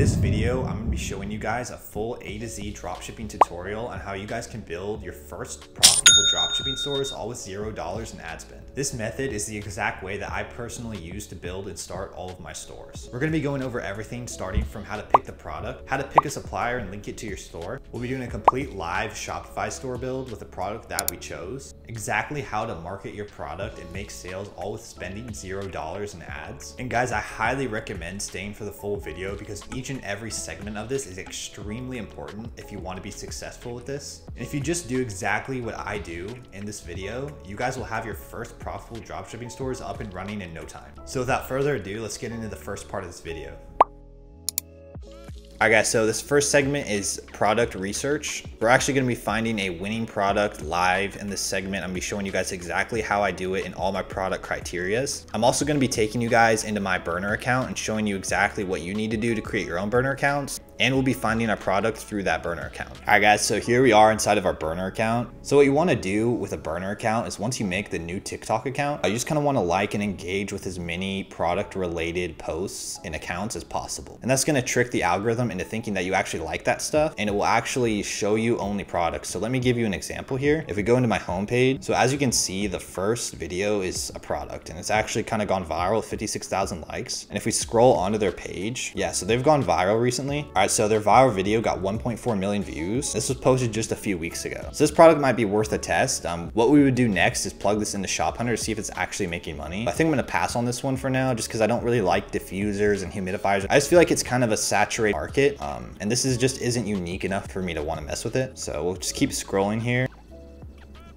this video, I'm gonna be showing you guys a full A to Z dropshipping tutorial on how you guys can build your first profitable dropshipping stores all with zero dollars in ad spend. This method is the exact way that I personally use to build and start all of my stores. We're gonna be going over everything starting from how to pick the product, how to pick a supplier and link it to your store. We'll be doing a complete live Shopify store build with the product that we chose, exactly how to market your product and make sales all with spending zero dollars in ads. And guys, I highly recommend staying for the full video because each and every segment of this is extremely important if you want to be successful with this. And if you just do exactly what I do in this video, you guys will have your first profitable dropshipping stores up and running in no time. So without further ado, let's get into the first part of this video. All right guys, so this first segment is product research. We're actually gonna be finding a winning product live in this segment. I'm gonna be showing you guys exactly how I do it in all my product criterias. I'm also gonna be taking you guys into my burner account and showing you exactly what you need to do to create your own burner accounts and we'll be finding our product through that burner account. All right guys, so here we are inside of our burner account. So what you wanna do with a burner account is once you make the new TikTok account, you just kinda wanna like and engage with as many product related posts and accounts as possible. And that's gonna trick the algorithm into thinking that you actually like that stuff and it will actually show you only products. So let me give you an example here. If we go into my homepage, so as you can see, the first video is a product and it's actually kind of gone viral, 56,000 likes. And if we scroll onto their page, yeah, so they've gone viral recently. All right, so their viral video got 1.4 million views. This was posted just a few weeks ago. So this product might be worth a test. Um, what we would do next is plug this into Shop Hunter to see if it's actually making money. I think I'm gonna pass on this one for now just because I don't really like diffusers and humidifiers. I just feel like it's kind of a saturated market. Um, and this is just isn't unique enough for me to want to mess with it. So we'll just keep scrolling here.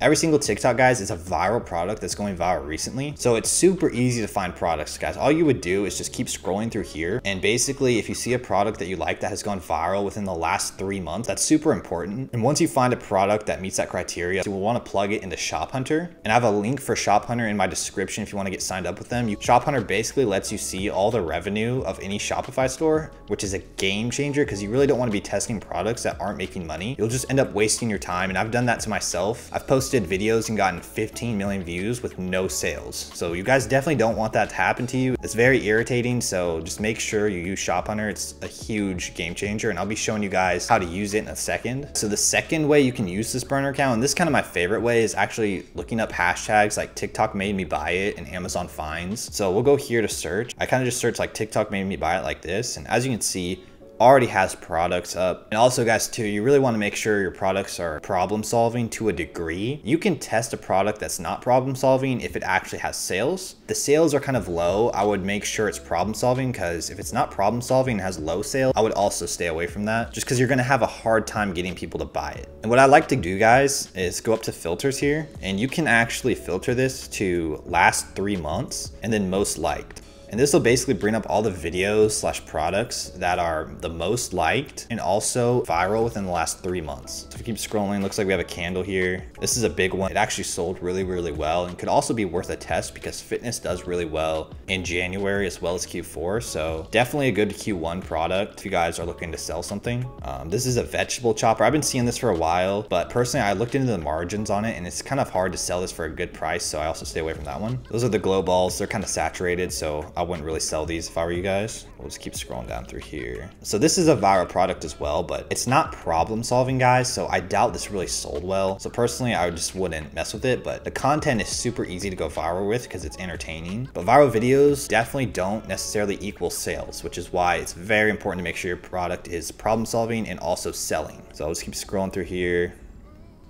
Every single TikTok, guys, is a viral product that's going viral recently. So it's super easy to find products, guys. All you would do is just keep scrolling through here. And basically, if you see a product that you like that has gone viral within the last three months, that's super important. And once you find a product that meets that criteria, you will want to plug it into Shop Hunter. And I have a link for Shop Hunter in my description if you want to get signed up with them. You, Shop Hunter basically lets you see all the revenue of any Shopify store, which is a game changer because you really don't want to be testing products that aren't making money. You'll just end up wasting your time. And I've done that to myself. I've posted posted videos and gotten 15 million views with no sales. So you guys definitely don't want that to happen to you. It's very irritating. So just make sure you use Shop Hunter. It's a huge game changer and I'll be showing you guys how to use it in a second. So the second way you can use this burner account, and this is kind of my favorite way is actually looking up hashtags like TikTok made me buy it and Amazon finds. So we'll go here to search. I kind of just search like TikTok made me buy it like this. And as you can see, already has products up. And also guys too, you really wanna make sure your products are problem solving to a degree. You can test a product that's not problem solving if it actually has sales. The sales are kind of low. I would make sure it's problem solving because if it's not problem solving and has low sales, I would also stay away from that just because you're gonna have a hard time getting people to buy it. And what I like to do guys is go up to filters here and you can actually filter this to last three months and then most liked. And this will basically bring up all the videos slash products that are the most liked and also viral within the last three months. So if we keep scrolling, looks like we have a candle here. This is a big one. It actually sold really, really well and could also be worth a test because fitness does really well in January as well as Q4. So definitely a good Q1 product if you guys are looking to sell something. Um, this is a vegetable chopper. I've been seeing this for a while, but personally I looked into the margins on it and it's kind of hard to sell this for a good price. So I also stay away from that one. Those are the glow balls. They're kind of saturated. So I wouldn't really sell these if I were you guys. We'll just keep scrolling down through here. So this is a viral product as well, but it's not problem solving guys. So I doubt this really sold well. So personally, I just wouldn't mess with it, but the content is super easy to go viral with because it's entertaining. But viral videos definitely don't necessarily equal sales, which is why it's very important to make sure your product is problem solving and also selling. So I'll just keep scrolling through here.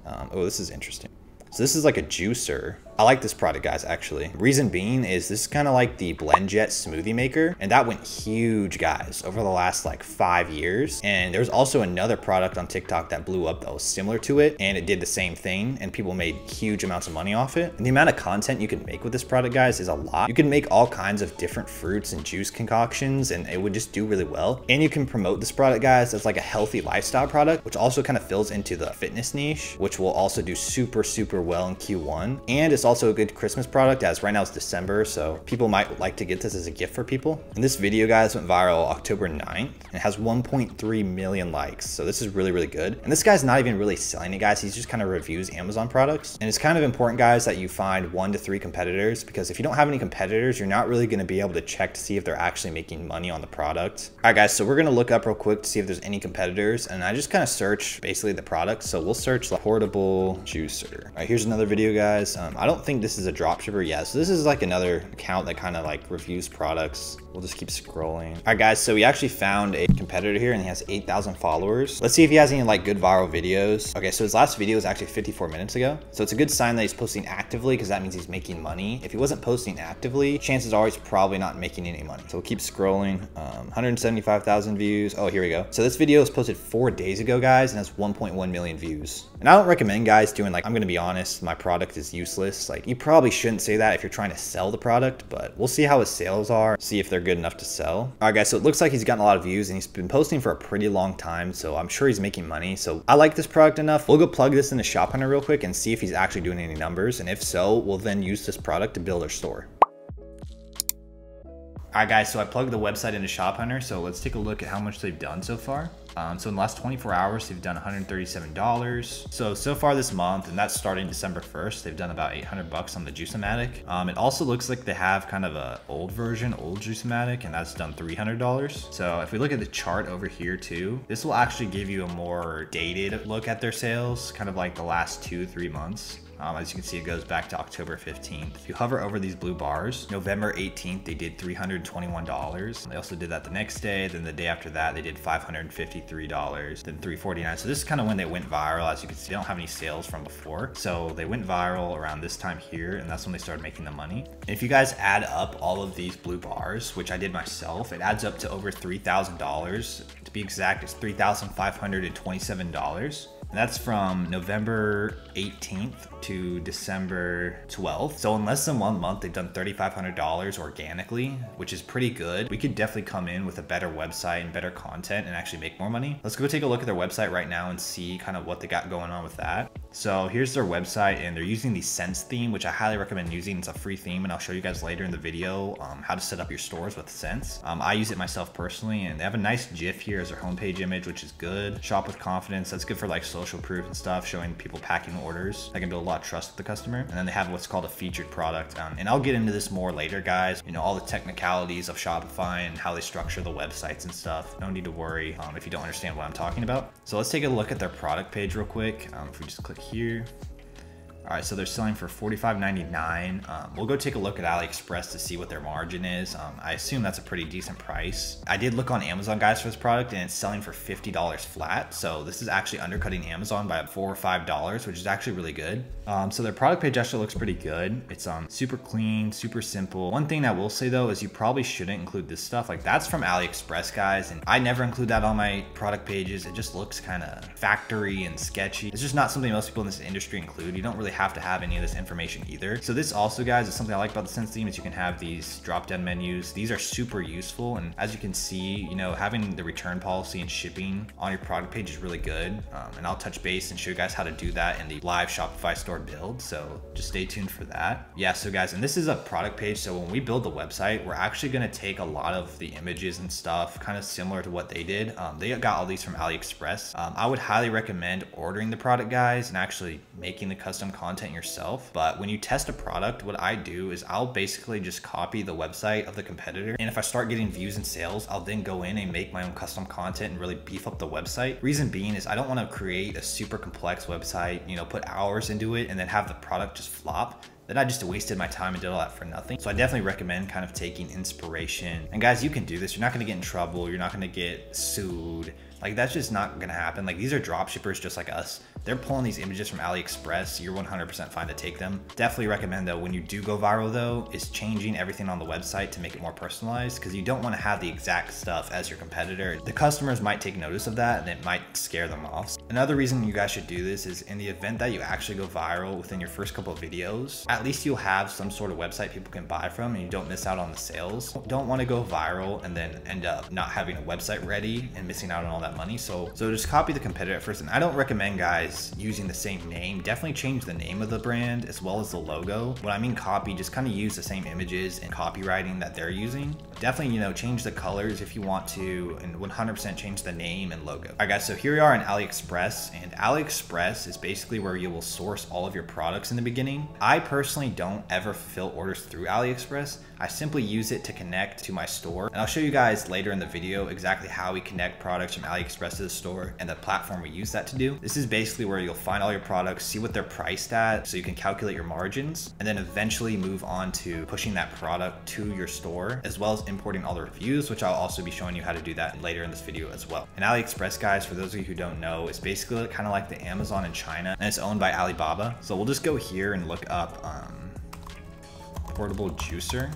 Um, oh, this is interesting. So this is like a juicer I like this product, guys, actually. Reason being is this is kind of like the BlendJet smoothie maker, and that went huge, guys, over the last like five years. And there's also another product on TikTok that blew up that was similar to it, and it did the same thing, and people made huge amounts of money off it. And the amount of content you can make with this product, guys, is a lot. You can make all kinds of different fruits and juice concoctions, and it would just do really well. And you can promote this product, guys, as like a healthy lifestyle product, which also kind of fills into the fitness niche, which will also do super, super well in Q1. And it's is also a good Christmas product as right now it's December, so people might like to get this as a gift for people. And this video, guys, went viral October 9th. It has 1.3 million likes, so this is really, really good. And this guy's not even really selling it, guys. He's just kind of reviews Amazon products. And it's kind of important, guys, that you find one to three competitors because if you don't have any competitors, you're not really gonna be able to check to see if they're actually making money on the product. All right, guys, so we're gonna look up real quick to see if there's any competitors. And I just kind of search basically the product. So we'll search the portable juicer. All right, here's another video, guys. Um, I don't think this is a dropshipper. Yeah, so this is like another account that kind of like reviews products. We'll just keep scrolling. All right, guys, so we actually found a competitor here and he has 8,000 followers. Let's see if he has any like good viral videos. Okay, so his last video was actually 54 minutes ago. So it's a good sign that he's posting actively because that means he's making money. If he wasn't posting actively, chances are he's probably not making any money. So we'll keep scrolling. Um, 175,000 views. Oh, here we go. So this video was posted four days ago, guys, and has 1.1 million views. And I don't recommend guys doing like, I'm gonna be honest, my product is useless. Like you probably shouldn't say that if you're trying to sell the product, but we'll see how his sales are, see if they're good enough to sell. All right, guys, so it looks like he's gotten a lot of views and he's been posting for a pretty long time, so I'm sure he's making money. So I like this product enough. We'll go plug this into Shop Hunter real quick and see if he's actually doing any numbers. And if so, we'll then use this product to build our store. All right, guys, so I plugged the website into Shop Hunter. So let's take a look at how much they've done so far. Um, so in the last 24 hours, they've done $137. So, so far this month, and that's starting December 1st, they've done about 800 bucks on the Juice-O-Matic. Um, it also looks like they have kind of a old version, old Juice-O-Matic, and that's done $300. So if we look at the chart over here too, this will actually give you a more dated look at their sales, kind of like the last two, three months. Um, as you can see, it goes back to October 15th. If you hover over these blue bars, November 18th, they did $321. They also did that the next day. Then the day after that, they did $553, then $349. So this is kind of when they went viral. As you can see, they don't have any sales from before. So they went viral around this time here, and that's when they started making the money. And if you guys add up all of these blue bars, which I did myself, it adds up to over $3,000. To be exact, it's $3,527. And that's from November 18th to December 12th. So in less than one month, they've done $3,500 organically, which is pretty good. We could definitely come in with a better website and better content and actually make more money. Let's go take a look at their website right now and see kind of what they got going on with that. So here's their website and they're using the Sense theme, which I highly recommend using. It's a free theme and I'll show you guys later in the video um, how to set up your stores with Sense. Um, I use it myself personally and they have a nice GIF here as their homepage image, which is good. Shop with confidence. That's good for like social proof and stuff, showing people packing orders. I can build a lot of trust with the customer. And then they have what's called a featured product. Um, and I'll get into this more later, guys. You know, all the technicalities of Shopify and how they structure the websites and stuff. No need to worry um, if you don't understand what I'm talking about. So let's take a look at their product page real quick. Um, if we just click here, all right, so they're selling for $45.99. Um, we'll go take a look at AliExpress to see what their margin is. Um, I assume that's a pretty decent price. I did look on Amazon, guys, for this product, and it's selling for $50 flat. So this is actually undercutting Amazon by four or $5, which is actually really good. Um, so their product page actually looks pretty good. It's um, super clean, super simple. One thing I will say, though, is you probably shouldn't include this stuff. Like, that's from AliExpress, guys, and I never include that on my product pages. It just looks kind of factory and sketchy. It's just not something most people in this industry include. You don't really have to have any of this information either. So this also guys is something I like about the Sense theme is you can have these drop down menus. These are super useful. And as you can see, you know, having the return policy and shipping on your product page is really good. Um, and I'll touch base and show you guys how to do that in the live Shopify store build. So just stay tuned for that. Yeah, so guys, and this is a product page. So when we build the website, we're actually gonna take a lot of the images and stuff kind of similar to what they did. Um, they got all these from AliExpress. Um, I would highly recommend ordering the product guys and actually making the custom content yourself. But when you test a product, what I do is I'll basically just copy the website of the competitor. And if I start getting views and sales, I'll then go in and make my own custom content and really beef up the website. Reason being is I don't want to create a super complex website, you know, put hours into it and then have the product just flop then I just wasted my time and did all that for nothing. So I definitely recommend kind of taking inspiration. And guys, you can do this. You're not gonna get in trouble. You're not gonna get sued. Like that's just not gonna happen. Like these are drop shippers just like us. They're pulling these images from AliExpress. You're 100% fine to take them. Definitely recommend though, when you do go viral though, is changing everything on the website to make it more personalized because you don't want to have the exact stuff as your competitor. The customers might take notice of that and it might scare them off. Another reason you guys should do this is in the event that you actually go viral within your first couple of videos, at least you'll have some sort of website people can buy from and you don't miss out on the sales. Don't want to go viral and then end up not having a website ready and missing out on all that money. So, so just copy the competitor first. And I don't recommend guys guys using the same name, definitely change the name of the brand as well as the logo. When I mean copy, just kind of use the same images and copywriting that they're using. Definitely, you know, change the colors if you want to and 100% change the name and logo. All right guys, so here we are on AliExpress and AliExpress is basically where you will source all of your products in the beginning. I personally don't ever fulfill orders through AliExpress. I simply use it to connect to my store. And I'll show you guys later in the video exactly how we connect products from AliExpress to the store and the platform we use that to do. This is basically where you'll find all your products, see what they're priced at so you can calculate your margins, and then eventually move on to pushing that product to your store, as well as importing all the reviews, which I'll also be showing you how to do that later in this video as well. And AliExpress, guys, for those of you who don't know, is basically kind of like the Amazon in China, and it's owned by Alibaba. So we'll just go here and look up um, portable juicer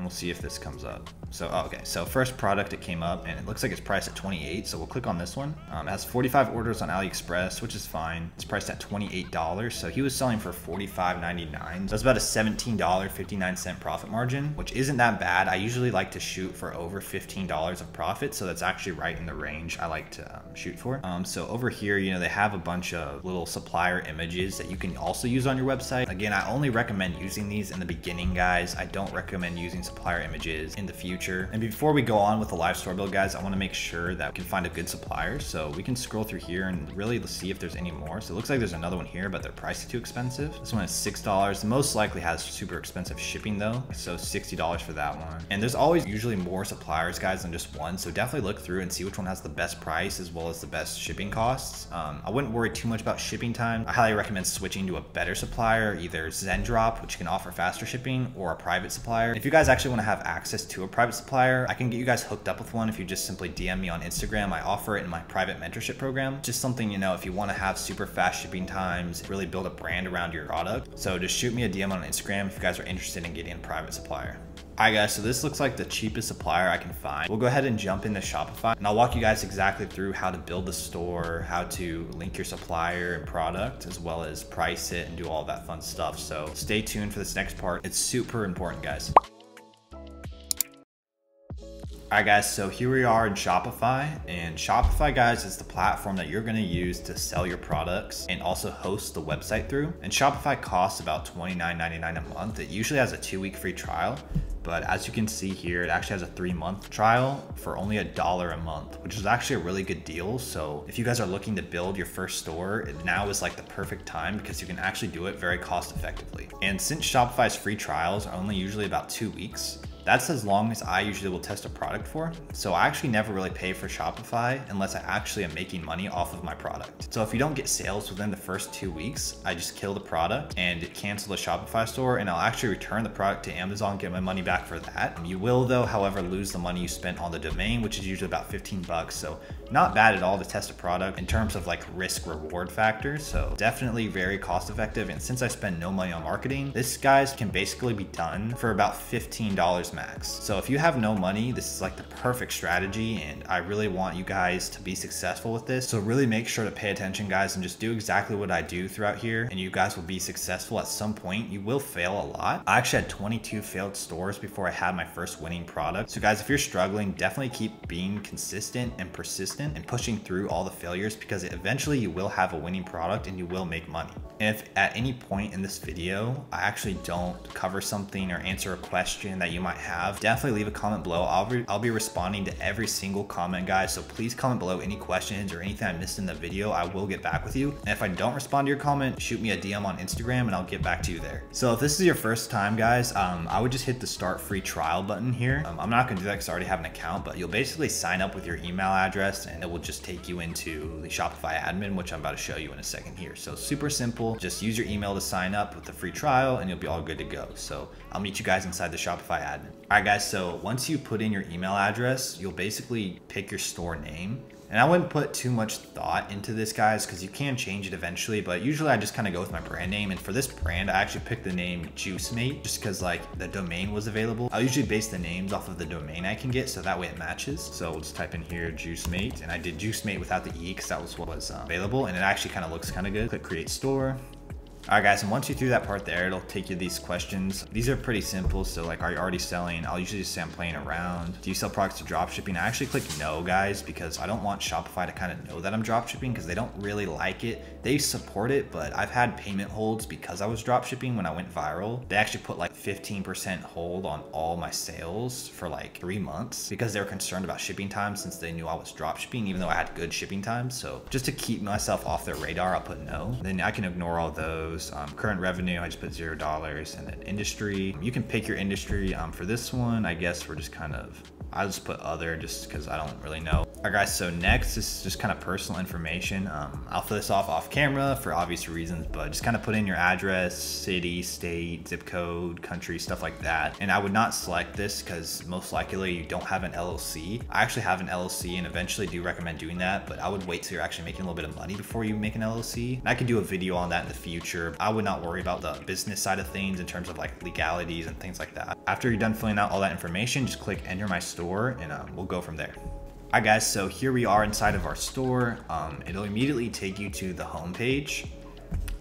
and we'll see if this comes up. So, oh, okay, so first product it came up and it looks like it's priced at 28. So we'll click on this one. Um, it has 45 orders on AliExpress, which is fine. It's priced at $28. So he was selling for $45.99. So it's about a $17.59 profit margin, which isn't that bad. I usually like to shoot for over $15 of profit. So that's actually right in the range I like to um, shoot for. Um, so over here, you know, they have a bunch of little supplier images that you can also use on your website. Again, I only recommend using these in the beginning, guys. I don't recommend using supplier images in the future. And before we go on with the live store build, guys, I want to make sure that we can find a good supplier. So we can scroll through here and really see if there's any more. So it looks like there's another one here, but they're priced too expensive. This one is $6. Most likely has super expensive shipping though. So $60 for that one. And there's always usually more suppliers, guys, than just one. So definitely look through and see which one has the best price as well as the best shipping costs. Um, I wouldn't worry too much about shipping time. I highly recommend switching to a better supplier, either Zendrop, which can offer faster shipping, or a private supplier. If you guys actually want to have access to a private private supplier. I can get you guys hooked up with one if you just simply DM me on Instagram. I offer it in my private mentorship program. Just something, you know, if you want to have super fast shipping times, really build a brand around your product. So just shoot me a DM on Instagram if you guys are interested in getting a private supplier. Alright guys, so this looks like the cheapest supplier I can find. We'll go ahead and jump into Shopify and I'll walk you guys exactly through how to build the store, how to link your supplier and product, as well as price it and do all that fun stuff. So stay tuned for this next part. It's super important guys. Alright guys, so here we are in Shopify and Shopify guys is the platform that you're gonna use to sell your products and also host the website through. And Shopify costs about $29.99 a month. It usually has a two week free trial, but as you can see here, it actually has a three month trial for only a dollar a month, which is actually a really good deal. So if you guys are looking to build your first store, now is like the perfect time because you can actually do it very cost effectively. And since Shopify's free trials are only usually about two weeks, that's as long as I usually will test a product for. So I actually never really pay for Shopify unless I actually am making money off of my product. So if you don't get sales within the first two weeks, I just kill the product and cancel the Shopify store and I'll actually return the product to Amazon, get my money back for that. You will though, however, lose the money you spent on the domain, which is usually about 15 bucks. So not bad at all to test a product in terms of like risk reward factors. So definitely very cost effective. And since I spend no money on marketing, this guys can basically be done for about $15 max. So if you have no money, this is like the perfect strategy and I really want you guys to be successful with this. So really make sure to pay attention guys and just do exactly what I do throughout here and you guys will be successful at some point. You will fail a lot. I actually had 22 failed stores before I had my first winning product. So guys, if you're struggling, definitely keep being consistent and persistent and pushing through all the failures because eventually you will have a winning product and you will make money. And if at any point in this video, I actually don't cover something or answer a question that you might have, definitely leave a comment below. I'll, be, I'll be responding to every single comment, guys. So please comment below any questions or anything I missed in the video. I will get back with you. And if I don't respond to your comment, shoot me a DM on Instagram and I'll get back to you there. So if this is your first time, guys, um, I would just hit the start free trial button here. Um, I'm not gonna do that because I already have an account, but you'll basically sign up with your email address and it will just take you into the Shopify admin, which I'm about to show you in a second here. So super simple. Just use your email to sign up with the free trial and you'll be all good to go. So I'll meet you guys inside the Shopify admin. All right, guys. So once you put in your email address, you'll basically pick your store name and I wouldn't put too much thought into this, guys, because you can change it eventually. But usually I just kind of go with my brand name. And for this brand, I actually picked the name JuiceMate just because like the domain was available. I usually base the names off of the domain I can get, so that way it matches. So we'll just type in here JuiceMate, and I did JuiceMate without the E because that was what was uh, available, and it actually kind of looks kind of good. Click Create Store. Alright guys, and once you through that part there, it'll take you these questions. These are pretty simple, so like, are you already selling? I'll usually just say I'm playing around. Do you sell products to drop shipping? I actually click no, guys, because I don't want Shopify to kind of know that I'm drop shipping because they don't really like it. They support it, but I've had payment holds because I was drop shipping when I went viral. They actually put like 15% hold on all my sales for like three months because they were concerned about shipping time since they knew I was drop shipping, even though I had good shipping times. So just to keep myself off their radar, I'll put no. Then I can ignore all those. Um, current revenue, I just put zero dollars, and then industry. You can pick your industry. Um, for this one, I guess we're just kind of I'll just put other just because I don't really know. All right guys, so next this is just kind of personal information. Um, I'll fill this off off camera for obvious reasons, but just kind of put in your address, city, state, zip code, country, stuff like that. And I would not select this because most likely you don't have an LLC. I actually have an LLC and eventually do recommend doing that, but I would wait till you're actually making a little bit of money before you make an LLC. And I could do a video on that in the future. I would not worry about the business side of things in terms of like legalities and things like that. After you're done filling out all that information, just click enter my store and uh, we'll go from there. Alright guys, so here we are inside of our store. Um, it'll immediately take you to the home page.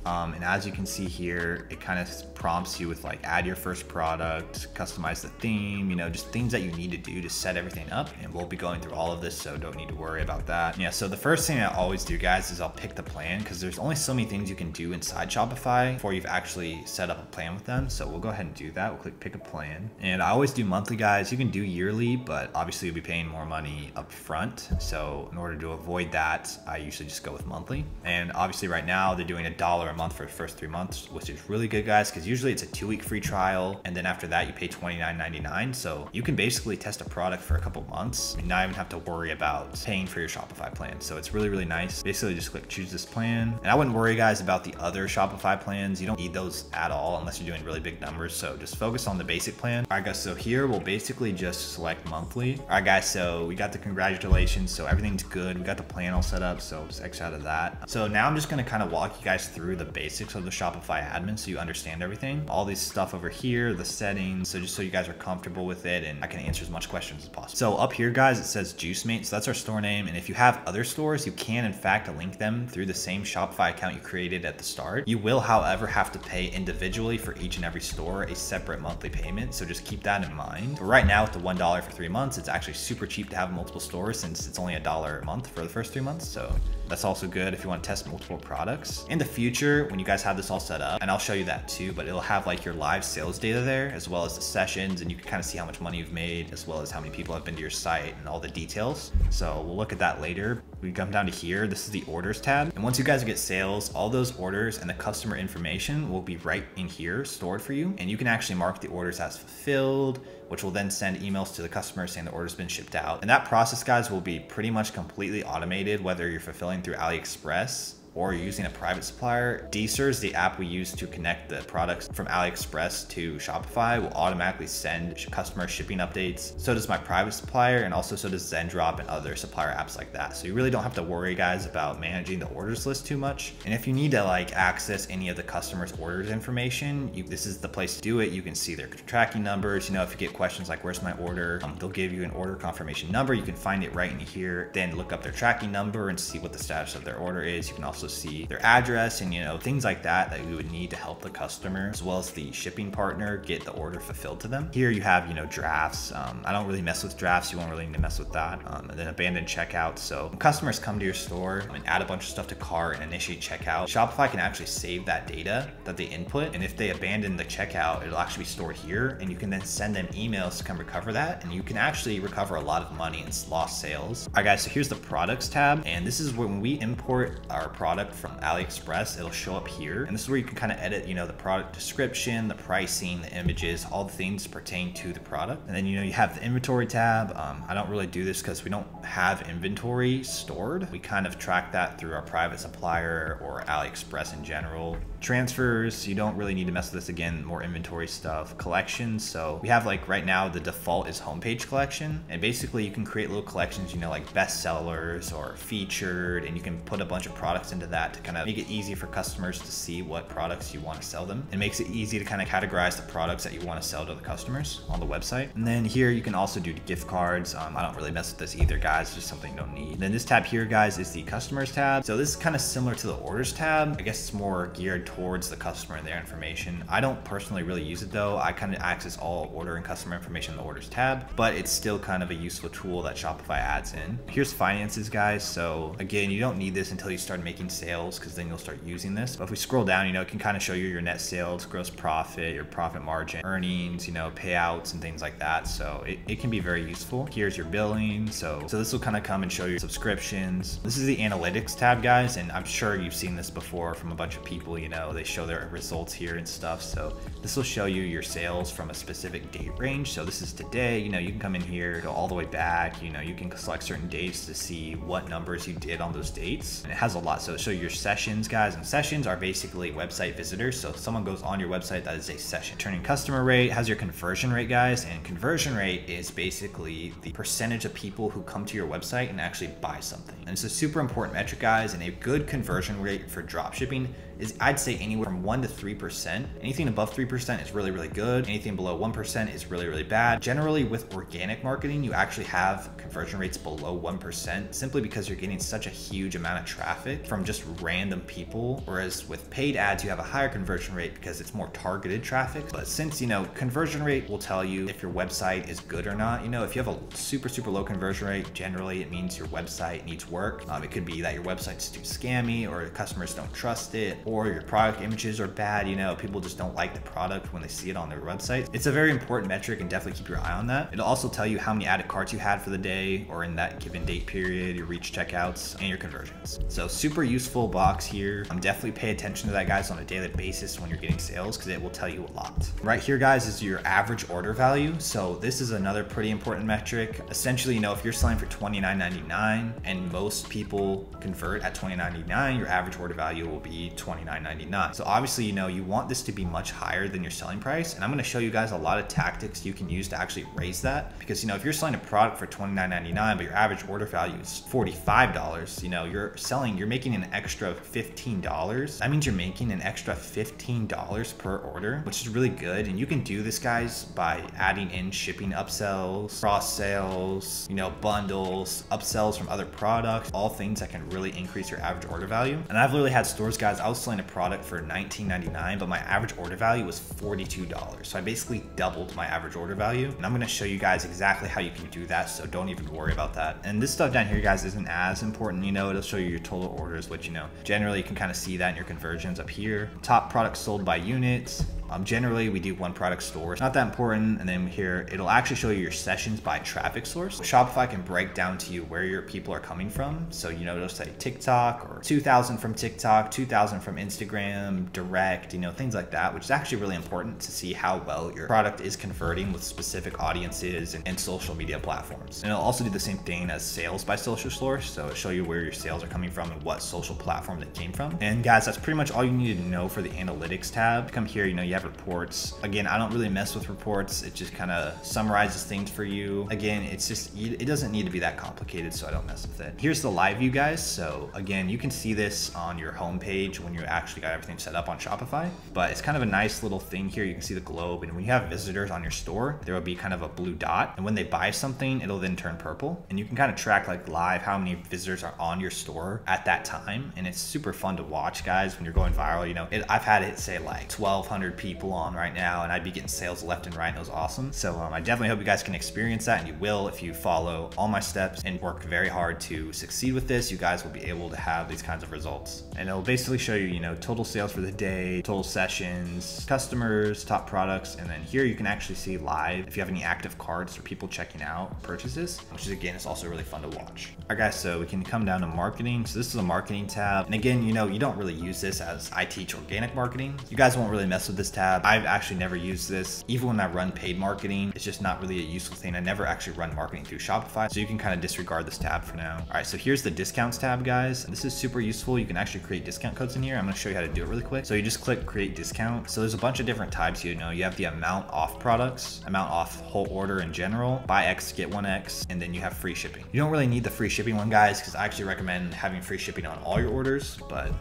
Um, and as you can see here, it kind of prompts you with like add your first product, customize the theme, you know, just things that you need to do to set everything up. And we'll be going through all of this, so don't need to worry about that. Yeah, so the first thing I always do, guys, is I'll pick the plan because there's only so many things you can do inside Shopify before you've actually set up a plan with them. So we'll go ahead and do that. We'll click pick a plan. And I always do monthly, guys. You can do yearly, but obviously you'll be paying more money up front. So in order to avoid that, I usually just go with monthly. And obviously right now they're doing a dollar a month for the first three months, which is really good, guys, because usually it's a two week free trial. And then after that, you pay $29.99. So you can basically test a product for a couple months and not even have to worry about paying for your Shopify plan. So it's really, really nice. Basically just click choose this plan. And I wouldn't worry guys about the other Shopify plans. You don't need those at all unless you're doing really big numbers. So just focus on the basic plan. All right guys, so here we'll basically just select monthly. All right guys, so we got the congratulations. So everything's good. We got the plan all set up. So just X out of that. So now I'm just gonna kind of walk you guys through the basics of the Shopify admin so you understand everything. All these stuff over here, the settings, so just so you guys are comfortable with it and I can answer as much questions as possible. So up here guys, it says Juicemate, so that's our store name. And if you have other stores, you can in fact link them through the same Shopify account you created at the start. You will however have to pay individually for each and every store a separate monthly payment. So just keep that in mind. But right now with the $1 for three months, it's actually super cheap to have multiple stores since it's only a dollar a month for the first three months. So that's also good if you want to test multiple products. In the future, when you guys have this all set up, and I'll show you that too, but it'll have like your live sales data there, as well as the sessions, and you can kind of see how much money you've made, as well as how many people have been to your site and all the details. So we'll look at that later. We come down to here, this is the orders tab. And once you guys get sales, all those orders and the customer information will be right in here stored for you. And you can actually mark the orders as fulfilled, which will then send emails to the customer saying the order's been shipped out. And that process, guys, will be pretty much completely automated, whether you're fulfilling through AliExpress or using a private supplier, DSers, the app we use to connect the products from AliExpress to Shopify, will automatically send customer shipping updates. So does my private supplier, and also so does Zendrop and other supplier apps like that. So you really don't have to worry, guys, about managing the orders list too much. And if you need to like access any of the customer's orders information, you, this is the place to do it. You can see their tracking numbers. You know, if you get questions like, where's my order? Um, they'll give you an order confirmation number. You can find it right in here. Then look up their tracking number and see what the status of their order is. You can also see their address and you know things like that that we would need to help the customer as well as the shipping partner get the order fulfilled to them. Here you have you know drafts. Um, I don't really mess with drafts. You won't really need to mess with that. Um, and then abandoned checkout. So customers come to your store and add a bunch of stuff to cart and initiate checkout, Shopify can actually save that data that they input. And if they abandon the checkout, it'll actually be stored here and you can then send them emails to come recover that. And you can actually recover a lot of money in lost sales. All right guys, so here's the products tab. And this is when we import our product from AliExpress, it'll show up here. And this is where you can kind of edit, you know, the product description, the pricing, the images, all the things pertain to the product. And then, you know, you have the inventory tab. Um, I don't really do this because we don't have inventory stored. We kind of track that through our private supplier or AliExpress in general. Transfers, you don't really need to mess with this again, more inventory stuff. Collections, so we have like right now the default is homepage collection. And basically you can create little collections, you know, like bestsellers or featured, and you can put a bunch of products into that to kind of make it easy for customers to see what products you want to sell them. It makes it easy to kind of categorize the products that you want to sell to the customers on the website. And then here you can also do gift cards. Um, I don't really mess with this either, guys. It's just something you don't need. And then this tab here, guys, is the customers tab. So this is kind of similar to the orders tab. I guess it's more geared towards the customer and their information. I don't personally really use it though. I kind of access all order and customer information in the orders tab, but it's still kind of a useful tool that Shopify adds in. Here's finances guys. So again, you don't need this until you start making sales because then you'll start using this. But if we scroll down, you know, it can kind of show you your net sales, gross profit, your profit margin, earnings, you know, payouts and things like that. So it, it can be very useful. Here's your billing. So, so this will kind of come and show you subscriptions. This is the analytics tab guys. And I'm sure you've seen this before from a bunch of people, you know, they show their results here and stuff. So this will show you your sales from a specific date range. So this is today, you know, you can come in here, go all the way back, you know, you can select certain dates to see what numbers you did on those dates. And it has a lot. So show your sessions guys and sessions are basically website visitors. So if someone goes on your website, that is a session. Turning customer rate has your conversion rate guys and conversion rate is basically the percentage of people who come to your website and actually buy something. And it's a super important metric guys and a good conversion rate for dropshipping is I'd say anywhere from 1% to 3%. Anything above 3% is really, really good. Anything below 1% is really, really bad. Generally, with organic marketing, you actually have conversion rates below 1% simply because you're getting such a huge amount of traffic from just random people. Whereas with paid ads, you have a higher conversion rate because it's more targeted traffic. But since, you know, conversion rate will tell you if your website is good or not, you know, if you have a super, super low conversion rate, generally it means your website needs work. Um, it could be that your website's too scammy or customers don't trust it or your product images are bad, you know, people just don't like the product when they see it on their website. It's a very important metric and definitely keep your eye on that. It'll also tell you how many added carts you had for the day or in that given date period, your reach checkouts and your conversions. So super useful box here. I'm definitely pay attention to that guys on a daily basis when you're getting sales because it will tell you a lot. Right here guys is your average order value. So this is another pretty important metric. Essentially, you know, if you're selling for $29.99 and most people convert at $29.99, your average order value will be $29.99. So obviously, you know, you want this to be much higher than your selling price. And I'm gonna show you guys a lot of tactics you can use to actually raise that. Because, you know, if you're selling a product for $29.99, but your average order value is $45, you know, you're selling, you're making an extra $15. That means you're making an extra $15 per order, which is really good. And you can do this, guys, by adding in shipping upsells, cross sales, you know, bundles, upsells from other products, all things that can really increase your average order value. And I've literally had stores, guys, I was selling a product for $19.99, but my average order value was $42. So I basically doubled my average order value. And I'm gonna show you guys exactly how you can do that. So don't even worry about that. And this stuff down here, guys, isn't as important. You know, it'll show you your total orders, which, you know, generally you can kind of see that in your conversions up here. Top products sold by units, um, generally, we do one product store. It's not that important. And then here, it'll actually show you your sessions by traffic source. Shopify can break down to you where your people are coming from. So you know, it'll say TikTok or 2,000 from TikTok, 2,000 from Instagram, direct, you know, things like that, which is actually really important to see how well your product is converting with specific audiences and, and social media platforms. And it'll also do the same thing as sales by social source. So it'll show you where your sales are coming from and what social platform they came from. And guys, that's pretty much all you need to know for the analytics tab. Come here, you know, you have have reports. Again, I don't really mess with reports. It just kind of summarizes things for you. Again, it's just, it doesn't need to be that complicated, so I don't mess with it. Here's the live view, guys. So again, you can see this on your homepage when you actually got everything set up on Shopify, but it's kind of a nice little thing here. You can see the globe, and when you have visitors on your store, there will be kind of a blue dot, and when they buy something, it'll then turn purple, and you can kind of track like live how many visitors are on your store at that time, and it's super fun to watch, guys, when you're going viral. You know, it, I've had it say like 1,200 people people on right now and I'd be getting sales left and right and it was awesome. So um, I definitely hope you guys can experience that and you will if you follow all my steps and work very hard to succeed with this, you guys will be able to have these kinds of results. And it'll basically show you, you know, total sales for the day, total sessions, customers, top products, and then here you can actually see live if you have any active cards or people checking out purchases, which is again, it's also really fun to watch. All right guys, so we can come down to marketing. So this is a marketing tab. And again, you know, you don't really use this as I teach organic marketing. You guys won't really mess with this tab. I've actually never used this. Even when I run paid marketing, it's just not really a useful thing. I never actually run marketing through Shopify. So you can kind of disregard this tab for now. All right, so here's the discounts tab, guys. This is super useful. You can actually create discount codes in here. I'm gonna show you how to do it really quick. So you just click create discount. So there's a bunch of different types, you know, you have the amount off products, amount off whole order in general, buy X, get one X, and then you have free shipping. You don't really need the free shipping one, guys, because I actually recommend having free shipping on all your orders, but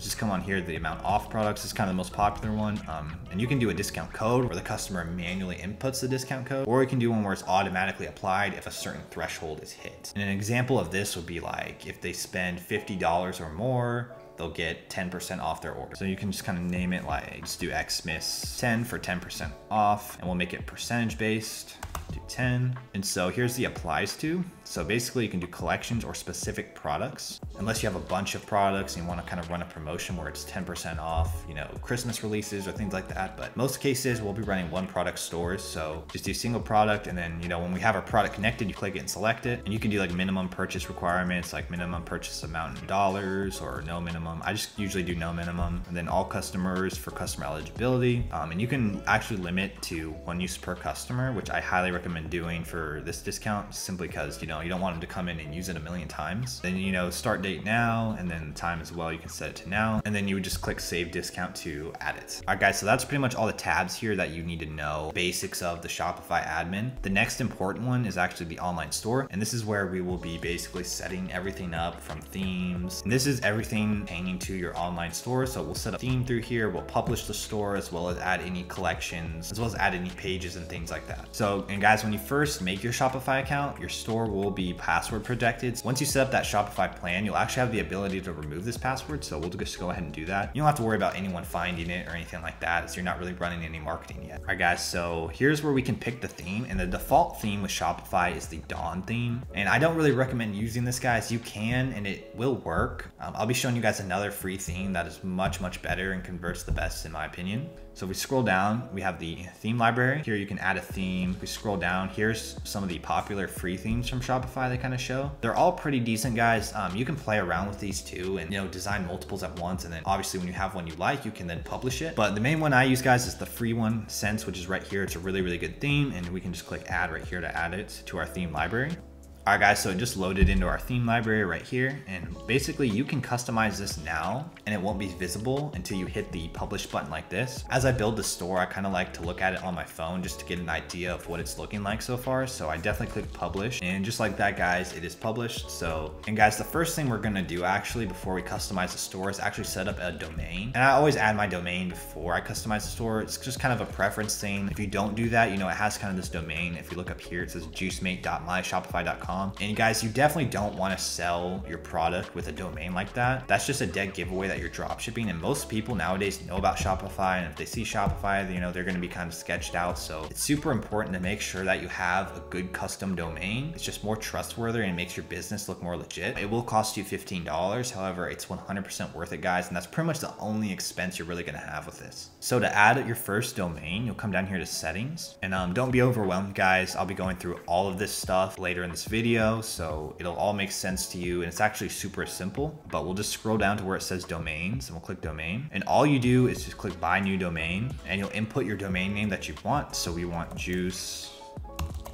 let's just come on here. The amount off products is kind of the most popular one. Um, and you can do a discount code where the customer manually inputs the discount code, or you can do one where it's automatically applied if a certain threshold is hit. And an example of this would be like if they spend $50 or more, they'll get 10% off their order. So you can just kind of name it like, just do Xmas 10 for 10% off, and we'll make it percentage based do 10. And so here's the applies to. So basically you can do collections or specific products. Unless you have a bunch of products and you wanna kind of run a promotion where it's 10% off, you know, Christmas releases or things like that. But most cases we'll be running one product stores. So just do single product. And then, you know, when we have our product connected, you click it and select it. And you can do like minimum purchase requirements, like minimum purchase amount in dollars or no minimum. I just usually do no minimum. And then all customers for customer eligibility. Um, and you can actually limit to one use per customer, which I highly recommend recommend doing for this discount simply because, you know, you don't want them to come in and use it a million times. Then, you know, start date now and then time as well, you can set it to now. And then you would just click save discount to add it. All right, guys, so that's pretty much all the tabs here that you need to know basics of the Shopify admin. The next important one is actually the online store. And this is where we will be basically setting everything up from themes. And this is everything hanging to your online store. So we'll set a theme through here. We'll publish the store as well as add any collections, as well as add any pages and things like that. So, and guys, when you first make your Shopify account, your store will be password protected. Once you set up that Shopify plan, you'll actually have the ability to remove this password. So we'll just go ahead and do that. You don't have to worry about anyone finding it or anything like that as you're not really running any marketing yet. All right, guys, so here's where we can pick the theme. And the default theme with Shopify is the Dawn theme. And I don't really recommend using this, guys. You can, and it will work. Um, I'll be showing you guys another free theme that is much, much better and converts the best in my opinion. So if we scroll down, we have the theme library. Here you can add a theme. If we scroll down, here's some of the popular free themes from Shopify they kind of show. They're all pretty decent, guys. Um, you can play around with these too and, you know, design multiples at once. And then obviously when you have one you like, you can then publish it. But the main one I use, guys, is the free one, Sense, which is right here. It's a really, really good theme. And we can just click add right here to add it to our theme library. All right guys, so it just loaded into our theme library right here. And basically you can customize this now and it won't be visible until you hit the publish button like this. As I build the store, I kind of like to look at it on my phone just to get an idea of what it's looking like so far. So I definitely click publish and just like that guys, it is published. So, and guys, the first thing we're gonna do actually before we customize the store is actually set up a domain. And I always add my domain before I customize the store. It's just kind of a preference thing. If you don't do that, you know, it has kind of this domain. If you look up here, it says juicemate.myshopify.com and guys, you definitely don't want to sell your product with a domain like that. That's just a dead giveaway that you're drop shipping. And most people nowadays know about Shopify. And if they see Shopify, you know, they're going to be kind of sketched out. So it's super important to make sure that you have a good custom domain. It's just more trustworthy and makes your business look more legit. It will cost you $15. However, it's 100% worth it, guys. And that's pretty much the only expense you're really going to have with this. So to add your first domain, you'll come down here to settings and um, don't be overwhelmed, guys. I'll be going through all of this stuff later in this video so it'll all make sense to you. And it's actually super simple, but we'll just scroll down to where it says domains and we'll click domain. And all you do is just click buy new domain and you'll input your domain name that you want. So we want juice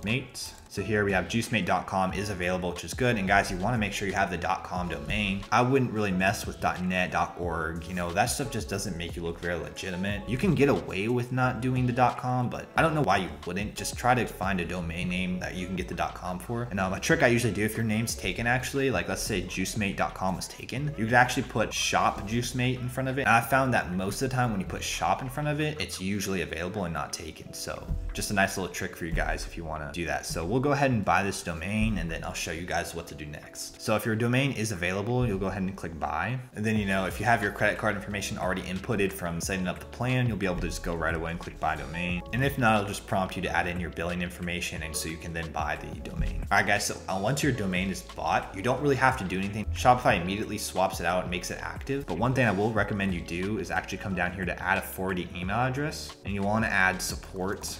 mate so here we have juicemate.com is available, which is good. And guys, you wanna make sure you have the .com domain. I wouldn't really mess with .net, .org. You know, that stuff just doesn't make you look very legitimate. You can get away with not doing the .com, but I don't know why you wouldn't. Just try to find a domain name that you can get the .com for. And um, a trick I usually do if your name's taken actually, like let's say juicemate.com was taken, you could actually put shop juicemate in front of it. And I found that most of the time when you put shop in front of it, it's usually available and not taken. So just a nice little trick for you guys if you wanna do that. So we'll go ahead and buy this domain and then I'll show you guys what to do next. So if your domain is available, you'll go ahead and click buy. And then, you know, if you have your credit card information already inputted from setting up the plan, you'll be able to just go right away and click buy domain. And if not, it'll just prompt you to add in your billing information and so you can then buy the domain. All right, guys, so uh, once your domain is bought, you don't really have to do anything. Shopify immediately swaps it out and makes it active. But one thing I will recommend you do is actually come down here to add a forwarding email address and you want to add support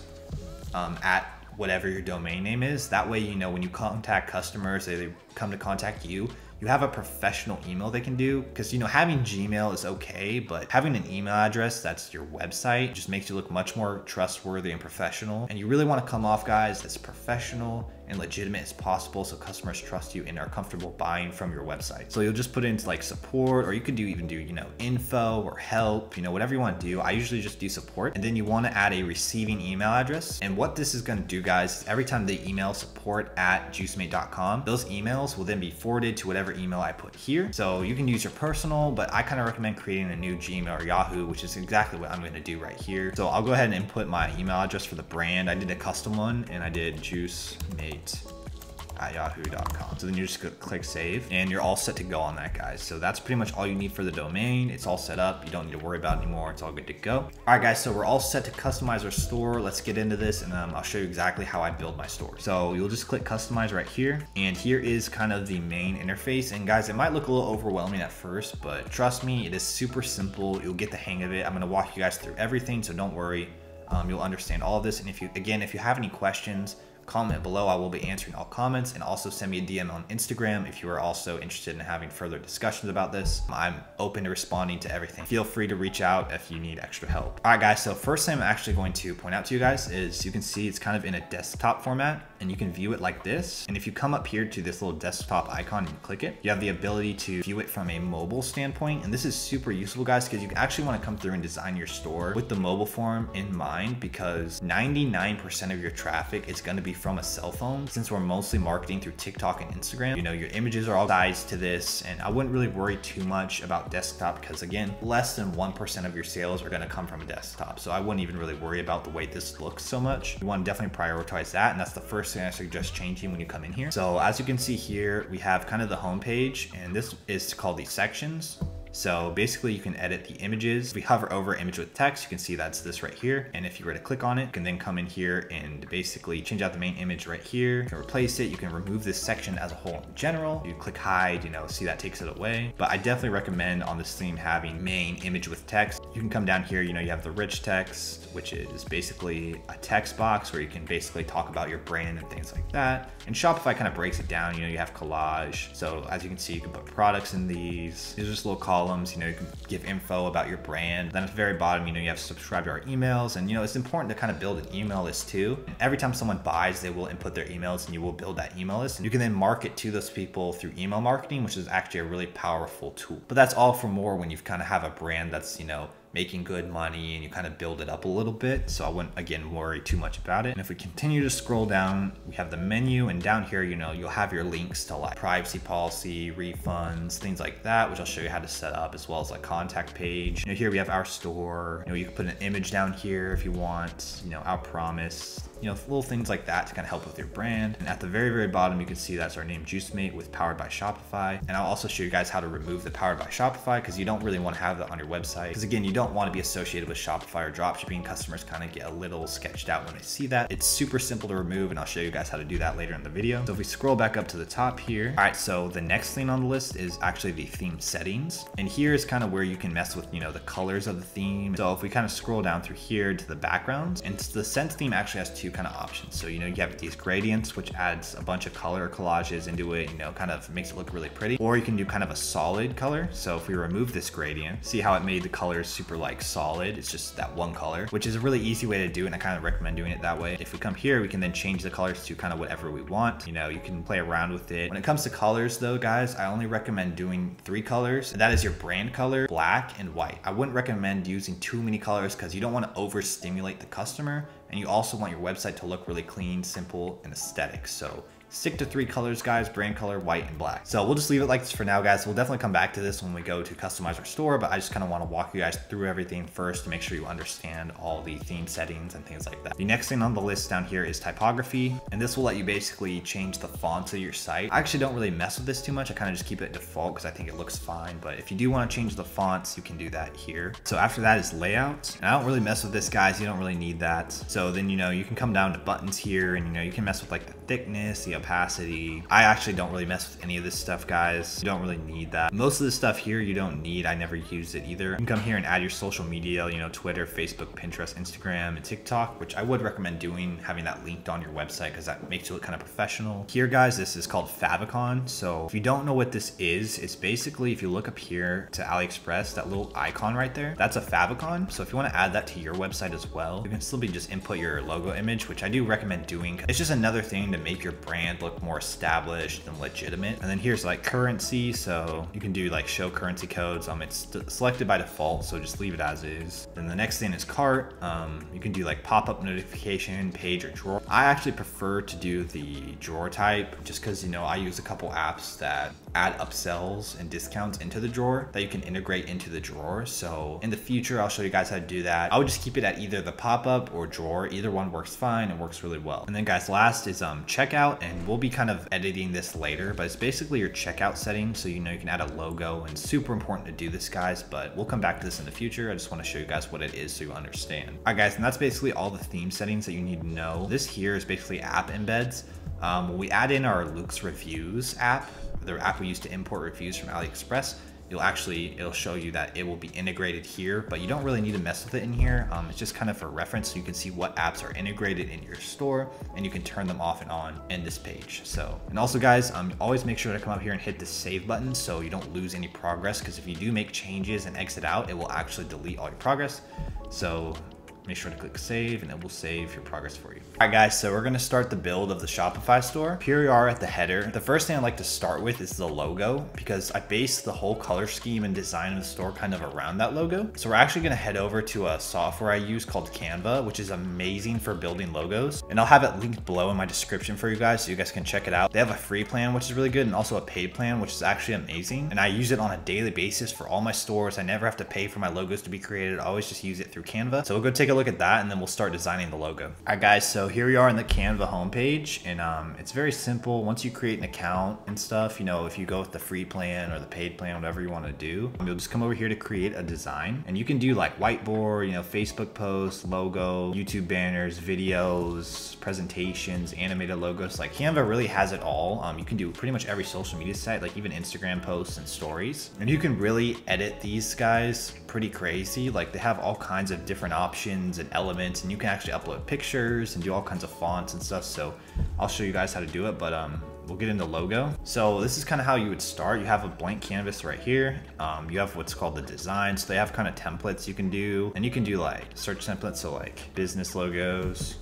um, at whatever your domain name is. That way, you know, when you contact customers, they come to contact you, you have a professional email they can do because you know having gmail is okay but having an email address that's your website just makes you look much more trustworthy and professional and you really want to come off guys as professional and legitimate as possible so customers trust you and are comfortable buying from your website. So you'll just put into like support or you could do even do, you know, info or help, you know, whatever you want to do. I usually just do support and then you want to add a receiving email address. And what this is going to do guys, is every time they email support at juicemate.com, those emails will then be forwarded to whatever email I put here. So you can use your personal, but I kind of recommend creating a new Gmail or Yahoo, which is exactly what I'm going to do right here. So I'll go ahead and input my email address for the brand. I did a custom one and I did juice mate at yahoo.com. So then you just click save and you're all set to go on that guys. So that's pretty much all you need for the domain. It's all set up. You don't need to worry about anymore. It's all good to go. All right guys, so we're all set to customize our store. Let's get into this and um, I'll show you exactly how I build my store. So you'll just click customize right here. And here is kind of the main interface. And guys, it might look a little overwhelming at first, but trust me, it is super simple. You'll get the hang of it. I'm gonna walk you guys through everything, so don't worry. Um, you'll understand all of this. And if you, again, if you have any questions, comment below. I will be answering all comments and also send me a DM on Instagram if you are also interested in having further discussions about this. I'm open to responding to everything. Feel free to reach out if you need extra help. All right, guys. So first thing I'm actually going to point out to you guys is you can see it's kind of in a desktop format and you can view it like this. And if you come up here to this little desktop icon and click it, you have the ability to view it from a mobile standpoint. And this is super useful guys, because you actually want to come through and design your store with the mobile form in mind because 99% of your traffic is going to be from a cell phone. Since we're mostly marketing through TikTok and Instagram, you know, your images are all sized to this. And I wouldn't really worry too much about desktop because again, less than 1% of your sales are going to come from a desktop. So I wouldn't even really worry about the way this looks so much. You want to definitely prioritize that. And that's the first thing I suggest changing when you come in here. So as you can see here, we have kind of the home page and this is called the sections. So basically you can edit the images. If we hover over image with text, you can see that's this right here. And if you were to click on it, you can then come in here and basically change out the main image right here. You can replace it. You can remove this section as a whole in general. You click hide, you know, see that takes it away. But I definitely recommend on this theme having main image with text. You can come down here, you know, you have the rich text, which is basically a text box where you can basically talk about your brand and things like that. And Shopify kind of breaks it down. You know, you have collage. So as you can see, you can put products in these. These are just little columns columns, you know, you can give info about your brand. Then at the very bottom, you know, you have to subscribe to our emails. And, you know, it's important to kind of build an email list too. Every time someone buys, they will input their emails and you will build that email list. And you can then market to those people through email marketing, which is actually a really powerful tool. But that's all for more when you kind of have a brand that's, you know, making good money and you kind of build it up a little bit. So I wouldn't, again, worry too much about it. And if we continue to scroll down, we have the menu and down here, you know, you'll have your links to like privacy policy, refunds, things like that, which I'll show you how to set up as well as like contact page. You know, here we have our store, you know, you can put an image down here if you want, you know, our promise, you know, little things like that to kind of help with your brand. And at the very, very bottom, you can see that's our name Juicemate with Powered by Shopify. And I'll also show you guys how to remove the Powered by Shopify because you don't really want to have that on your website. Because again, you don't want to be associated with Shopify or dropshipping. Customers kind of get a little sketched out when they see that. It's super simple to remove and I'll show you guys how to do that later in the video. So if we scroll back up to the top here, all right, so the next thing on the list is actually the theme settings. And here is kind of where you can mess with, you know, the colors of the theme. So if we kind of scroll down through here to the backgrounds and the Sense theme actually has two kind of options. So, you know, you have these gradients, which adds a bunch of color collages into it, you know, kind of makes it look really pretty. Or you can do kind of a solid color. So if we remove this gradient, see how it made the colors super like solid. It's just that one color, which is a really easy way to do. And I kind of recommend doing it that way. If we come here, we can then change the colors to kind of whatever we want. You know, you can play around with it. When it comes to colors though, guys, I only recommend doing three colors. And that is your brand color, black and white. I wouldn't recommend using too many colors because you don't want to overstimulate the customer and you also want your website to look really clean, simple, and aesthetic. So Stick to three colors, guys, brand color, white and black. So we'll just leave it like this for now, guys. We'll definitely come back to this when we go to customize our store, but I just kind of want to walk you guys through everything first to make sure you understand all the theme settings and things like that. The next thing on the list down here is typography, and this will let you basically change the fonts of your site. I actually don't really mess with this too much. I kind of just keep it default because I think it looks fine, but if you do want to change the fonts, you can do that here. So after that is layout, and I don't really mess with this, guys. You don't really need that. So then, you know, you can come down to buttons here, and you know, you can mess with like the thickness, the opacity. I actually don't really mess with any of this stuff, guys. You don't really need that. Most of the stuff here you don't need. I never used it either. You can come here and add your social media, you know, Twitter, Facebook, Pinterest, Instagram, and TikTok, which I would recommend doing, having that linked on your website because that makes you look kind of professional. Here, guys, this is called Favicon. So if you don't know what this is, it's basically, if you look up here to AliExpress, that little icon right there, that's a Favicon. So if you want to add that to your website as well, you can still be just input your logo image, which I do recommend doing. It's just another thing to make your brand look more established and legitimate. And then here's like currency. So you can do like show currency codes. Um, it's selected by default, so just leave it as is. Then the next thing is cart. Um, you can do like pop-up notification, page or drawer. I actually prefer to do the drawer type just because, you know, I use a couple apps that add upsells and discounts into the drawer that you can integrate into the drawer. So in the future, I'll show you guys how to do that. I would just keep it at either the pop-up or drawer. Either one works fine and works really well. And then guys, last is um, checkout and we'll be kind of editing this later, but it's basically your checkout settings. So you know you can add a logo and super important to do this guys, but we'll come back to this in the future. I just want to show you guys what it is so you understand. All right guys, and that's basically all the theme settings that you need to know. This here is basically app embeds. Um, we add in our Loox Reviews app, the app we use to import reviews from AliExpress, you'll actually, it'll show you that it will be integrated here, but you don't really need to mess with it in here. Um, it's just kind of for reference so you can see what apps are integrated in your store and you can turn them off and on in this page. So, and also guys, um, always make sure to come up here and hit the save button so you don't lose any progress because if you do make changes and exit out, it will actually delete all your progress. So make sure to click save and it will save your progress for you. All right guys, so we're gonna start the build of the Shopify store. Here we are at the header. The first thing I'd like to start with is the logo because I based the whole color scheme and design of the store kind of around that logo. So we're actually gonna head over to a software I use called Canva, which is amazing for building logos. And I'll have it linked below in my description for you guys so you guys can check it out. They have a free plan, which is really good, and also a paid plan, which is actually amazing. And I use it on a daily basis for all my stores. I never have to pay for my logos to be created. I always just use it through Canva. So we'll go take a look at that and then we'll start designing the logo. All right guys, so here we are in the Canva homepage and um, it's very simple. Once you create an account and stuff, you know, if you go with the free plan or the paid plan, whatever you wanna do, you'll just come over here to create a design and you can do like whiteboard, you know, Facebook posts, logo, YouTube banners, videos, presentations, animated logos. Like Canva really has it all. Um, you can do pretty much every social media site, like even Instagram posts and stories. And you can really edit these guys pretty crazy. Like they have all kinds of different options and elements and you can actually upload pictures and do all kinds of fonts and stuff. So I'll show you guys how to do it, but um, we'll get into logo. So this is kind of how you would start. You have a blank canvas right here. Um, you have what's called the design. So they have kind of templates you can do and you can do like search templates. So like business logos,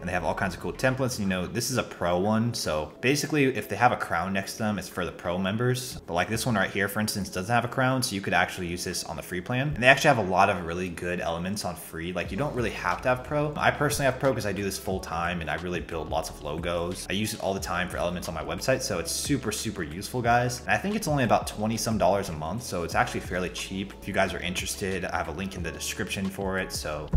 and they have all kinds of cool templates. You know, this is a pro one. So basically if they have a crown next to them, it's for the pro members. But like this one right here, for instance, doesn't have a crown. So you could actually use this on the free plan. And they actually have a lot of really good elements on free. Like you don't really have to have pro. I personally have pro because I do this full time and I really build lots of logos. I use it all the time for elements on my website. So it's super, super useful guys. And I think it's only about 20 some dollars a month. So it's actually fairly cheap. If you guys are interested, I have a link in the description for it. So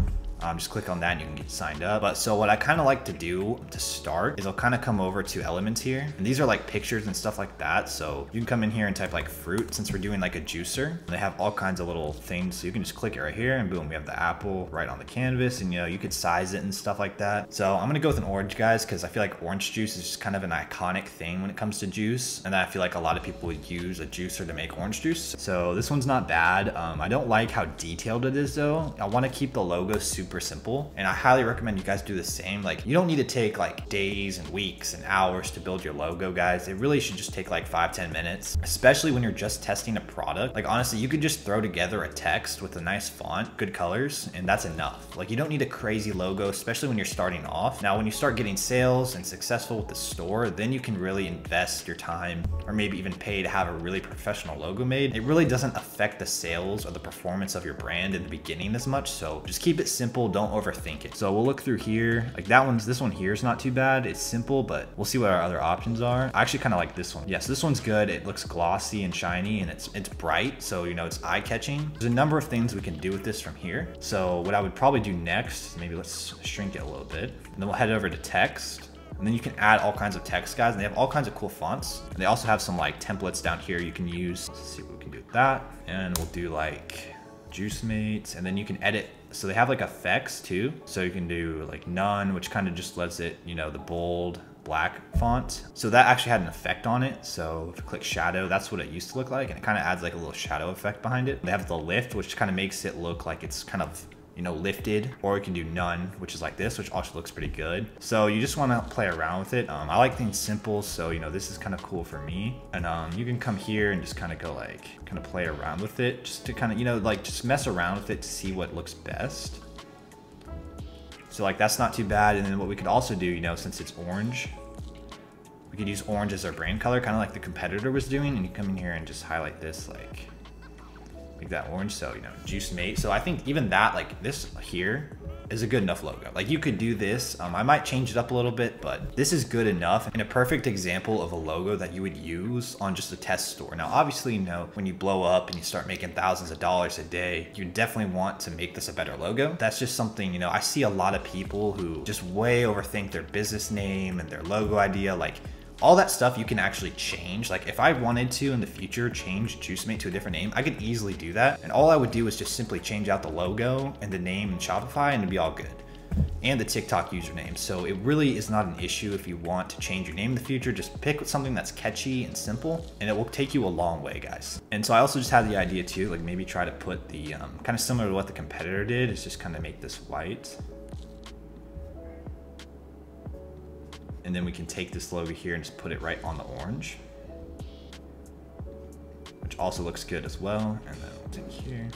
um, just click on that and you can get signed up. But so what I kind of like to do to start is I'll kind of come over to elements here. And these are like pictures and stuff like that. So you can come in here and type like fruit since we're doing like a juicer. They have all kinds of little things. So you can just click it right here and boom, we have the apple right on the canvas. And you know, you could size it and stuff like that. So I'm gonna go with an orange guys because I feel like orange juice is just kind of an iconic thing when it comes to juice. And I feel like a lot of people would use a juicer to make orange juice. So this one's not bad. Um, I don't like how detailed it is though. I wanna keep the logo super super simple. And I highly recommend you guys do the same. Like you don't need to take like days and weeks and hours to build your logo, guys. It really should just take like five ten minutes, especially when you're just testing a product. Like honestly, you could just throw together a text with a nice font, good colors, and that's enough. Like you don't need a crazy logo, especially when you're starting off. Now, when you start getting sales and successful with the store, then you can really invest your time or maybe even pay to have a really professional logo made. It really doesn't affect the sales or the performance of your brand in the beginning as much. So just keep it simple simple, don't overthink it. So we'll look through here. Like that one's, this one here is not too bad. It's simple, but we'll see what our other options are. I actually kind of like this one. Yes, this one's good. It looks glossy and shiny and it's it's bright. So, you know, it's eye catching. There's a number of things we can do with this from here. So what I would probably do next, maybe let's shrink it a little bit. And then we'll head over to text. And then you can add all kinds of text guys and they have all kinds of cool fonts. And they also have some like templates down here you can use. Let's see what we can do with that. And we'll do like juice mates and then you can edit so they have like effects too. So you can do like none, which kind of just lets it, you know, the bold black font. So that actually had an effect on it. So if you click shadow, that's what it used to look like. And it kind of adds like a little shadow effect behind it. They have the lift, which kind of makes it look like it's kind of you know, lifted, or you can do none, which is like this, which also looks pretty good. So you just wanna play around with it. Um, I like things simple, so you know, this is kind of cool for me. And um, you can come here and just kind of go like, kind of play around with it, just to kind of, you know, like just mess around with it to see what looks best. So like that's not too bad. And then what we could also do, you know, since it's orange, we could use orange as our brand color, kind of like the competitor was doing. And you come in here and just highlight this like like that orange. So, you know, juice mate. So I think even that, like this here, is a good enough logo. Like you could do this. Um, I might change it up a little bit, but this is good enough and a perfect example of a logo that you would use on just a test store. Now, obviously, you know, when you blow up and you start making thousands of dollars a day, you definitely want to make this a better logo. That's just something, you know, I see a lot of people who just way overthink their business name and their logo idea. Like all that stuff you can actually change. Like if I wanted to in the future change JuiceMate to a different name, I could easily do that. And all I would do is just simply change out the logo and the name in Shopify and it'd be all good. And the TikTok username. So it really is not an issue if you want to change your name in the future. Just pick something that's catchy and simple and it will take you a long way, guys. And so I also just had the idea too, like maybe try to put the, um, kind of similar to what the competitor did, is just kind of make this white And then we can take this logo here and just put it right on the orange, which also looks good as well. And then we'll take here,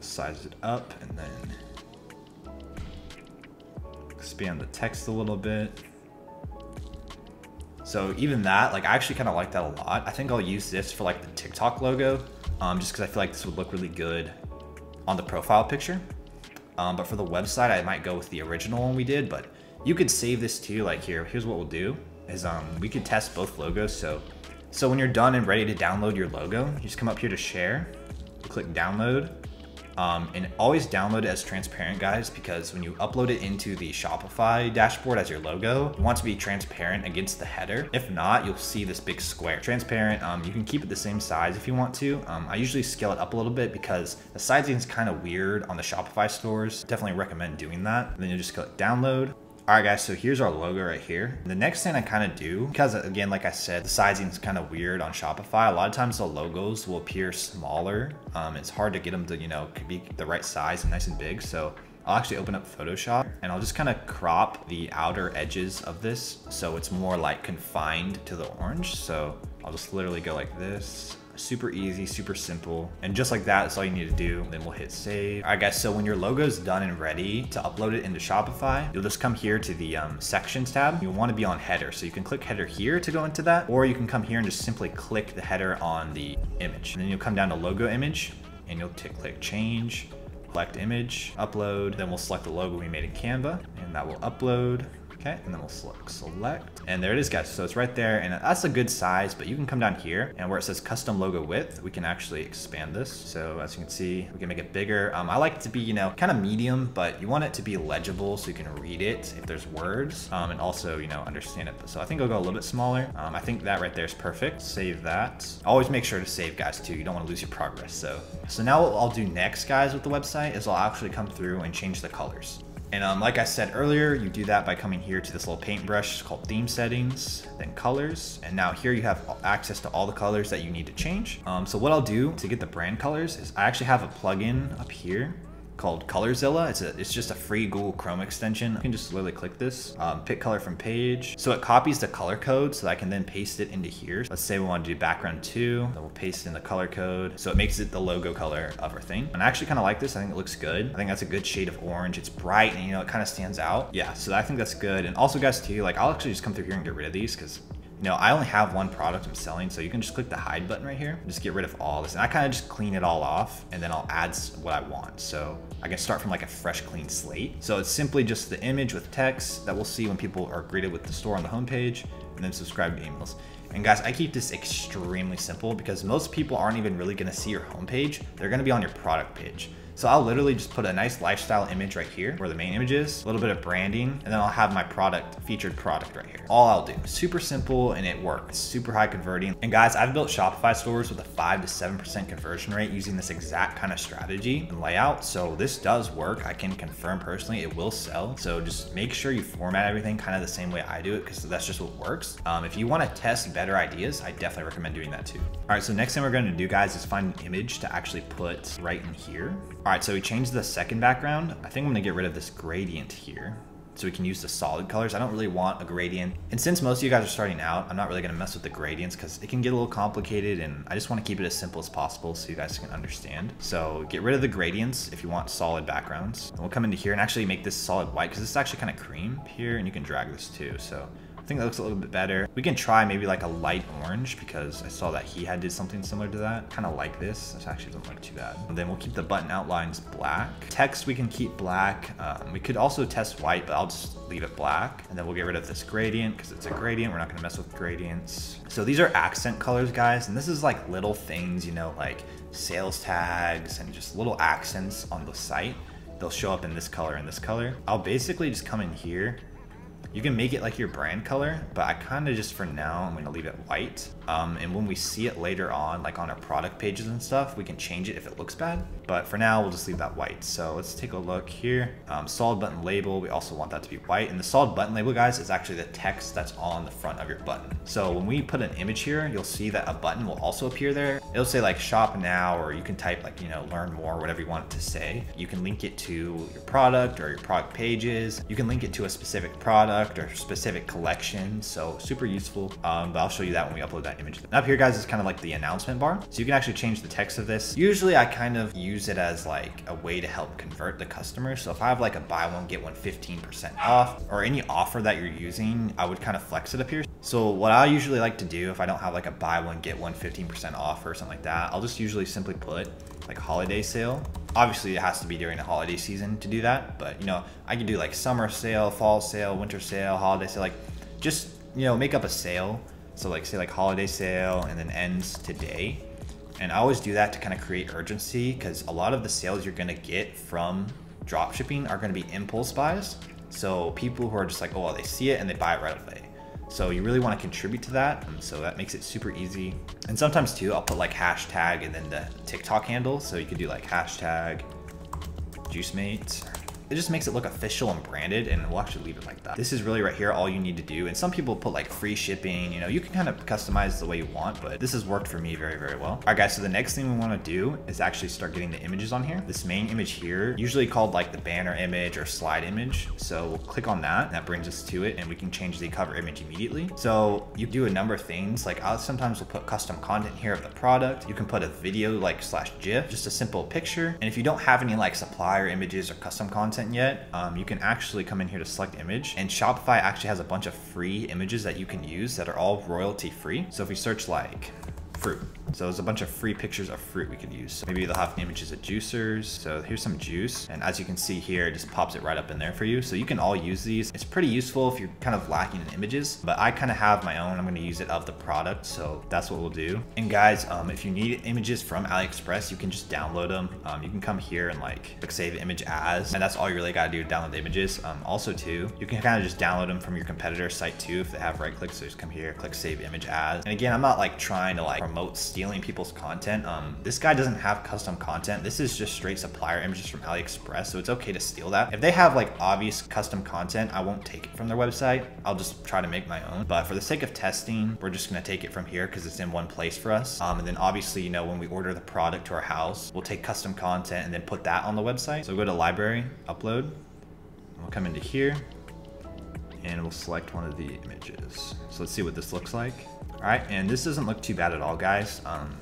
size it up and then expand the text a little bit. So even that, like I actually kind of like that a lot. I think I'll use this for like the TikTok logo, um, just because I feel like this would look really good on the profile picture. Um, but for the website, I might go with the original one we did, but you could save this too. Like here, here's what we'll do is um, we could test both logos. So, so when you're done and ready to download your logo, you just come up here to share, click download, um, and always download it as transparent, guys, because when you upload it into the Shopify dashboard as your logo, you want to be transparent against the header. If not, you'll see this big square. Transparent, um, you can keep it the same size if you want to. Um, I usually scale it up a little bit because the sizing is kind of weird on the Shopify stores. Definitely recommend doing that. And then you just click download. All right, guys, so here's our logo right here. The next thing I kind of do, because again, like I said, the sizing is kind of weird on Shopify. A lot of times the logos will appear smaller. Um, it's hard to get them to, you know, be the right size and nice and big. So I'll actually open up Photoshop and I'll just kind of crop the outer edges of this so it's more like confined to the orange. So I'll just literally go like this super easy, super simple. And just like that, that's all you need to do. Then we'll hit save. All right guys, so when your logo is done and ready to upload it into Shopify, you'll just come here to the um, sections tab. You'll wanna be on header. So you can click header here to go into that, or you can come here and just simply click the header on the image. And then you'll come down to logo image and you'll click change, select image, upload, then we'll select the logo we made in Canva and that will upload. Okay, and then we'll select, select, and there it is guys. So it's right there and that's a good size, but you can come down here and where it says custom logo width, we can actually expand this. So as you can see, we can make it bigger. Um, I like it to be, you know, kind of medium, but you want it to be legible so you can read it if there's words um, and also, you know, understand it. So I think I'll go a little bit smaller. Um, I think that right there is perfect. Save that. Always make sure to save guys too. You don't want to lose your progress. So, so now what I'll do next guys with the website is I'll actually come through and change the colors. And um, like I said earlier, you do that by coming here to this little paintbrush called theme settings, then colors. And now here you have access to all the colors that you need to change. Um, so what I'll do to get the brand colors is I actually have a plugin up here called Colorzilla. It's, a, it's just a free Google Chrome extension. You can just literally click this, um, pick color from page. So it copies the color code so I can then paste it into here. Let's say we want to do background two, then we'll paste in the color code. So it makes it the logo color of our thing. And I actually kind of like this. I think it looks good. I think that's a good shade of orange. It's bright and you know, it kind of stands out. Yeah, so I think that's good. And also guys too, like I'll actually just come through here and get rid of these because know, I only have one product I'm selling, so you can just click the hide button right here, just get rid of all this. And I kind of just clean it all off and then I'll add what I want. So I can start from like a fresh, clean slate. So it's simply just the image with text that we'll see when people are greeted with the store on the homepage and then subscribe to emails. And guys, I keep this extremely simple because most people aren't even really gonna see your homepage. They're gonna be on your product page. So I'll literally just put a nice lifestyle image right here where the main image is, a little bit of branding, and then I'll have my product, featured product right here. All I'll do, super simple and it works, super high converting. And guys, I've built Shopify stores with a five to 7% conversion rate using this exact kind of strategy and layout. So this does work. I can confirm personally it will sell. So just make sure you format everything kind of the same way I do it because that's just what works. Um, if you want to test better ideas, I definitely recommend doing that too. All right, so next thing we're going to do guys is find an image to actually put right in here. All right, so we changed the second background. I think I'm gonna get rid of this gradient here so we can use the solid colors. I don't really want a gradient. And since most of you guys are starting out, I'm not really gonna mess with the gradients because it can get a little complicated and I just wanna keep it as simple as possible so you guys can understand. So get rid of the gradients if you want solid backgrounds. And we'll come into here and actually make this solid white because this is actually kind of cream here and you can drag this too. So think that looks a little bit better. We can try maybe like a light orange because I saw that he had did something similar to that. Kind of like this. This actually doesn't look too bad. And then we'll keep the button outlines black. Text we can keep black. Um, we could also test white, but I'll just leave it black. And then we'll get rid of this gradient because it's a gradient. We're not gonna mess with gradients. So these are accent colors, guys. And this is like little things, you know, like sales tags and just little accents on the site. They'll show up in this color and this color. I'll basically just come in here you can make it like your brand color, but I kind of just for now, I'm gonna leave it white. Um, and when we see it later on, like on our product pages and stuff, we can change it if it looks bad. But for now, we'll just leave that white. So let's take a look here. Um, solid button label, we also want that to be white. And the solid button label, guys, is actually the text that's on the front of your button. So when we put an image here, you'll see that a button will also appear there. It'll say like shop now, or you can type like, you know, learn more, whatever you want it to say. You can link it to your product or your product pages. You can link it to a specific product or specific collection. So super useful, um, but I'll show you that when we upload that image. Up here, guys, is kind of like the announcement bar. So you can actually change the text of this. Usually I kind of use it as like a way to help convert the customer. So if I have like a buy one, get one 15% off or any offer that you're using, I would kind of flex it up here. So what I usually like to do if I don't have like a buy one, get one 15% off or something like that, I'll just usually simply put like holiday sale obviously it has to be during the holiday season to do that but you know i can do like summer sale fall sale winter sale holiday sale like just you know make up a sale so like say like holiday sale and then ends today and i always do that to kind of create urgency because a lot of the sales you're to get from drop shipping are to be impulse buys so people who are just like oh well, they see it and they buy it right away so you really want to contribute to that. So that makes it super easy. And sometimes too, I'll put like hashtag and then the TikTok handle. So you could do like hashtag juicemate it just makes it look official and branded and we'll actually leave it like that. This is really right here all you need to do. And some people put like free shipping, you know, you can kind of customize the way you want, but this has worked for me very, very well. All right guys, so the next thing we wanna do is actually start getting the images on here. This main image here, usually called like the banner image or slide image. So we'll click on that and that brings us to it and we can change the cover image immediately. So you do a number of things like I'll sometimes will put custom content here of the product. You can put a video like slash GIF, just a simple picture. And if you don't have any like supplier images or custom content, content yet, um, you can actually come in here to select image and Shopify actually has a bunch of free images that you can use that are all royalty free. So if we search like fruit. So there's a bunch of free pictures of fruit we could use. So maybe they'll have images of juicers. So here's some juice. And as you can see here, it just pops it right up in there for you. So you can all use these. It's pretty useful if you're kind of lacking in images, but I kind of have my own. I'm going to use it of the product. So that's what we'll do. And guys, um, if you need images from AliExpress, you can just download them. Um, you can come here and like, like save image as, and that's all you really got to do to download the images. Um, also too, you can kind of just download them from your competitor site too if they have right click. So just come here, click save image as. And again, I'm not like trying to like promote stealing people's content. Um, this guy doesn't have custom content. This is just straight supplier images from AliExpress, so it's okay to steal that. If they have like obvious custom content, I won't take it from their website. I'll just try to make my own. But for the sake of testing, we're just gonna take it from here because it's in one place for us. Um, and then obviously, you know, when we order the product to our house, we'll take custom content and then put that on the website. So go to library, upload. And we'll come into here and we'll select one of the images. So let's see what this looks like. All right, and this doesn't look too bad at all, guys. Um,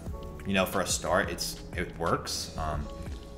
you know, for a start, it's it works. Um,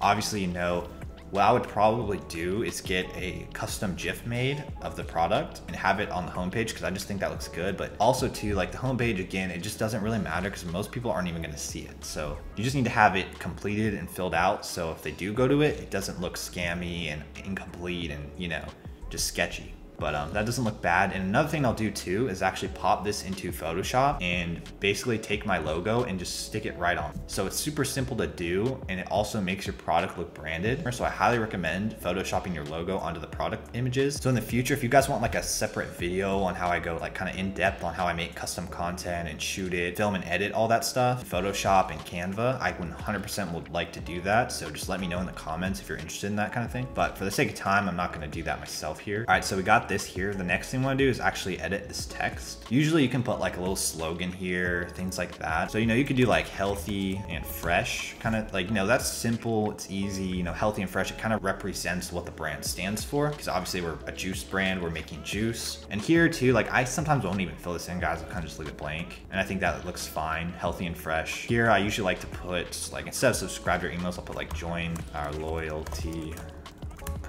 obviously, you know, what I would probably do is get a custom GIF made of the product and have it on the homepage because I just think that looks good. But also too, like the homepage, again, it just doesn't really matter because most people aren't even gonna see it. So you just need to have it completed and filled out. So if they do go to it, it doesn't look scammy and incomplete and, you know, just sketchy but um, that doesn't look bad. And another thing I'll do too is actually pop this into Photoshop and basically take my logo and just stick it right on. So it's super simple to do and it also makes your product look branded. So I highly recommend Photoshopping your logo onto the product images. So in the future, if you guys want like a separate video on how I go like kind of in depth on how I make custom content and shoot it, film and edit all that stuff, Photoshop and Canva, I 100% would like to do that. So just let me know in the comments if you're interested in that kind of thing. But for the sake of time, I'm not gonna do that myself here. All right, so we got this here, the next thing you wanna do is actually edit this text. Usually you can put like a little slogan here, things like that. So, you know, you could do like healthy and fresh, kind of like, you know, that's simple, it's easy, you know, healthy and fresh, it kind of represents what the brand stands for. Because obviously we're a juice brand, we're making juice. And here too, like I sometimes won't even fill this in guys, I'll kind of just leave it blank. And I think that looks fine, healthy and fresh. Here I usually like to put like, instead of subscribe to your emails, I'll put like join our loyalty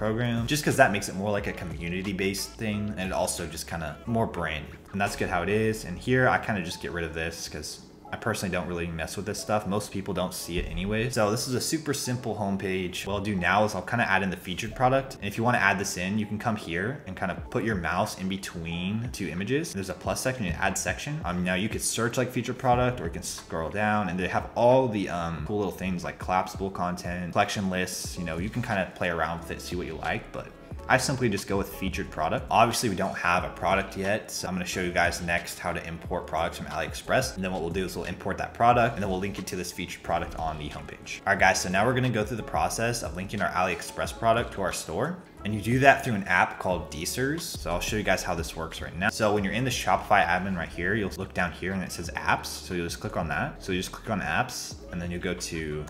program, just because that makes it more like a community-based thing, and also just kind of more branded. And that's good how it is. And here I kind of just get rid of this because I personally don't really mess with this stuff. Most people don't see it anyway. So this is a super simple homepage. What I'll do now is I'll kind of add in the featured product. And if you want to add this in, you can come here and kind of put your mouse in between two images. There's a plus section, and add section. Um, now you could search like featured product or you can scroll down and they have all the um, cool little things like collapsible content, collection lists. You know, you can kind of play around with it, see what you like, but I simply just go with featured product. Obviously we don't have a product yet, so I'm gonna show you guys next how to import products from AliExpress. And then what we'll do is we'll import that product and then we'll link it to this featured product on the homepage. All right guys, so now we're gonna go through the process of linking our AliExpress product to our store. And you do that through an app called DSers. So I'll show you guys how this works right now. So when you're in the Shopify admin right here, you'll look down here and it says apps. So you'll just click on that. So you just click on apps and then you go to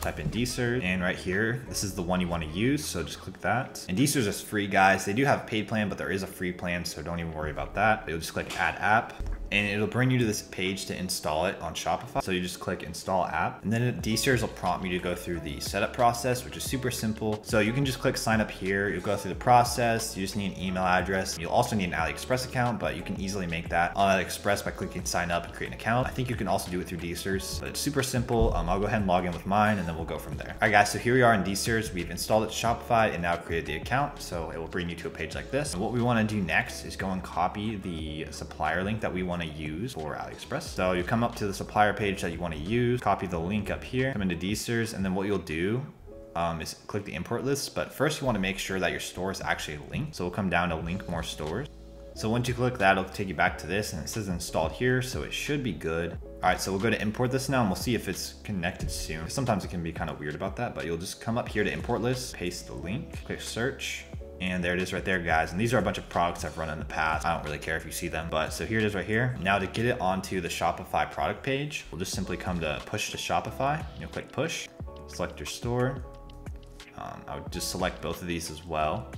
type in DSers and right here, this is the one you want to use. So just click that. And DSers is free guys. They do have a paid plan, but there is a free plan. So don't even worry about that. You'll just click add app and it'll bring you to this page to install it on Shopify. So you just click install app and then DSers will prompt you to go through the setup process, which is super simple. So you can just click sign up here. You'll go through the process. You just need an email address. You'll also need an AliExpress account, but you can easily make that on AliExpress by clicking sign up and create an account. I think you can also do it through DSers, but it's super simple. Um, I'll go ahead and log in with mine and then we'll go from there. All right guys, so here we are in DSers. We've installed it to Shopify and now created the account. So it will bring you to a page like this. And what we want to do next is go and copy the supplier link that we want to use for AliExpress. So you come up to the supplier page that you want to use, copy the link up here, come into DSers, and then what you'll do um, is click the import list. But first you want to make sure that your store is actually linked. So we'll come down to link more stores. So once you click that, it'll take you back to this and it says installed here, so it should be good. All right, so we'll go to import this now and we'll see if it's connected soon. Sometimes it can be kind of weird about that, but you'll just come up here to import list, paste the link, click search, and there it is right there, guys. And these are a bunch of products I've run in the past. I don't really care if you see them, but so here it is right here. Now to get it onto the Shopify product page, we'll just simply come to push to Shopify. You'll click push, select your store. Um, I would just select both of these as well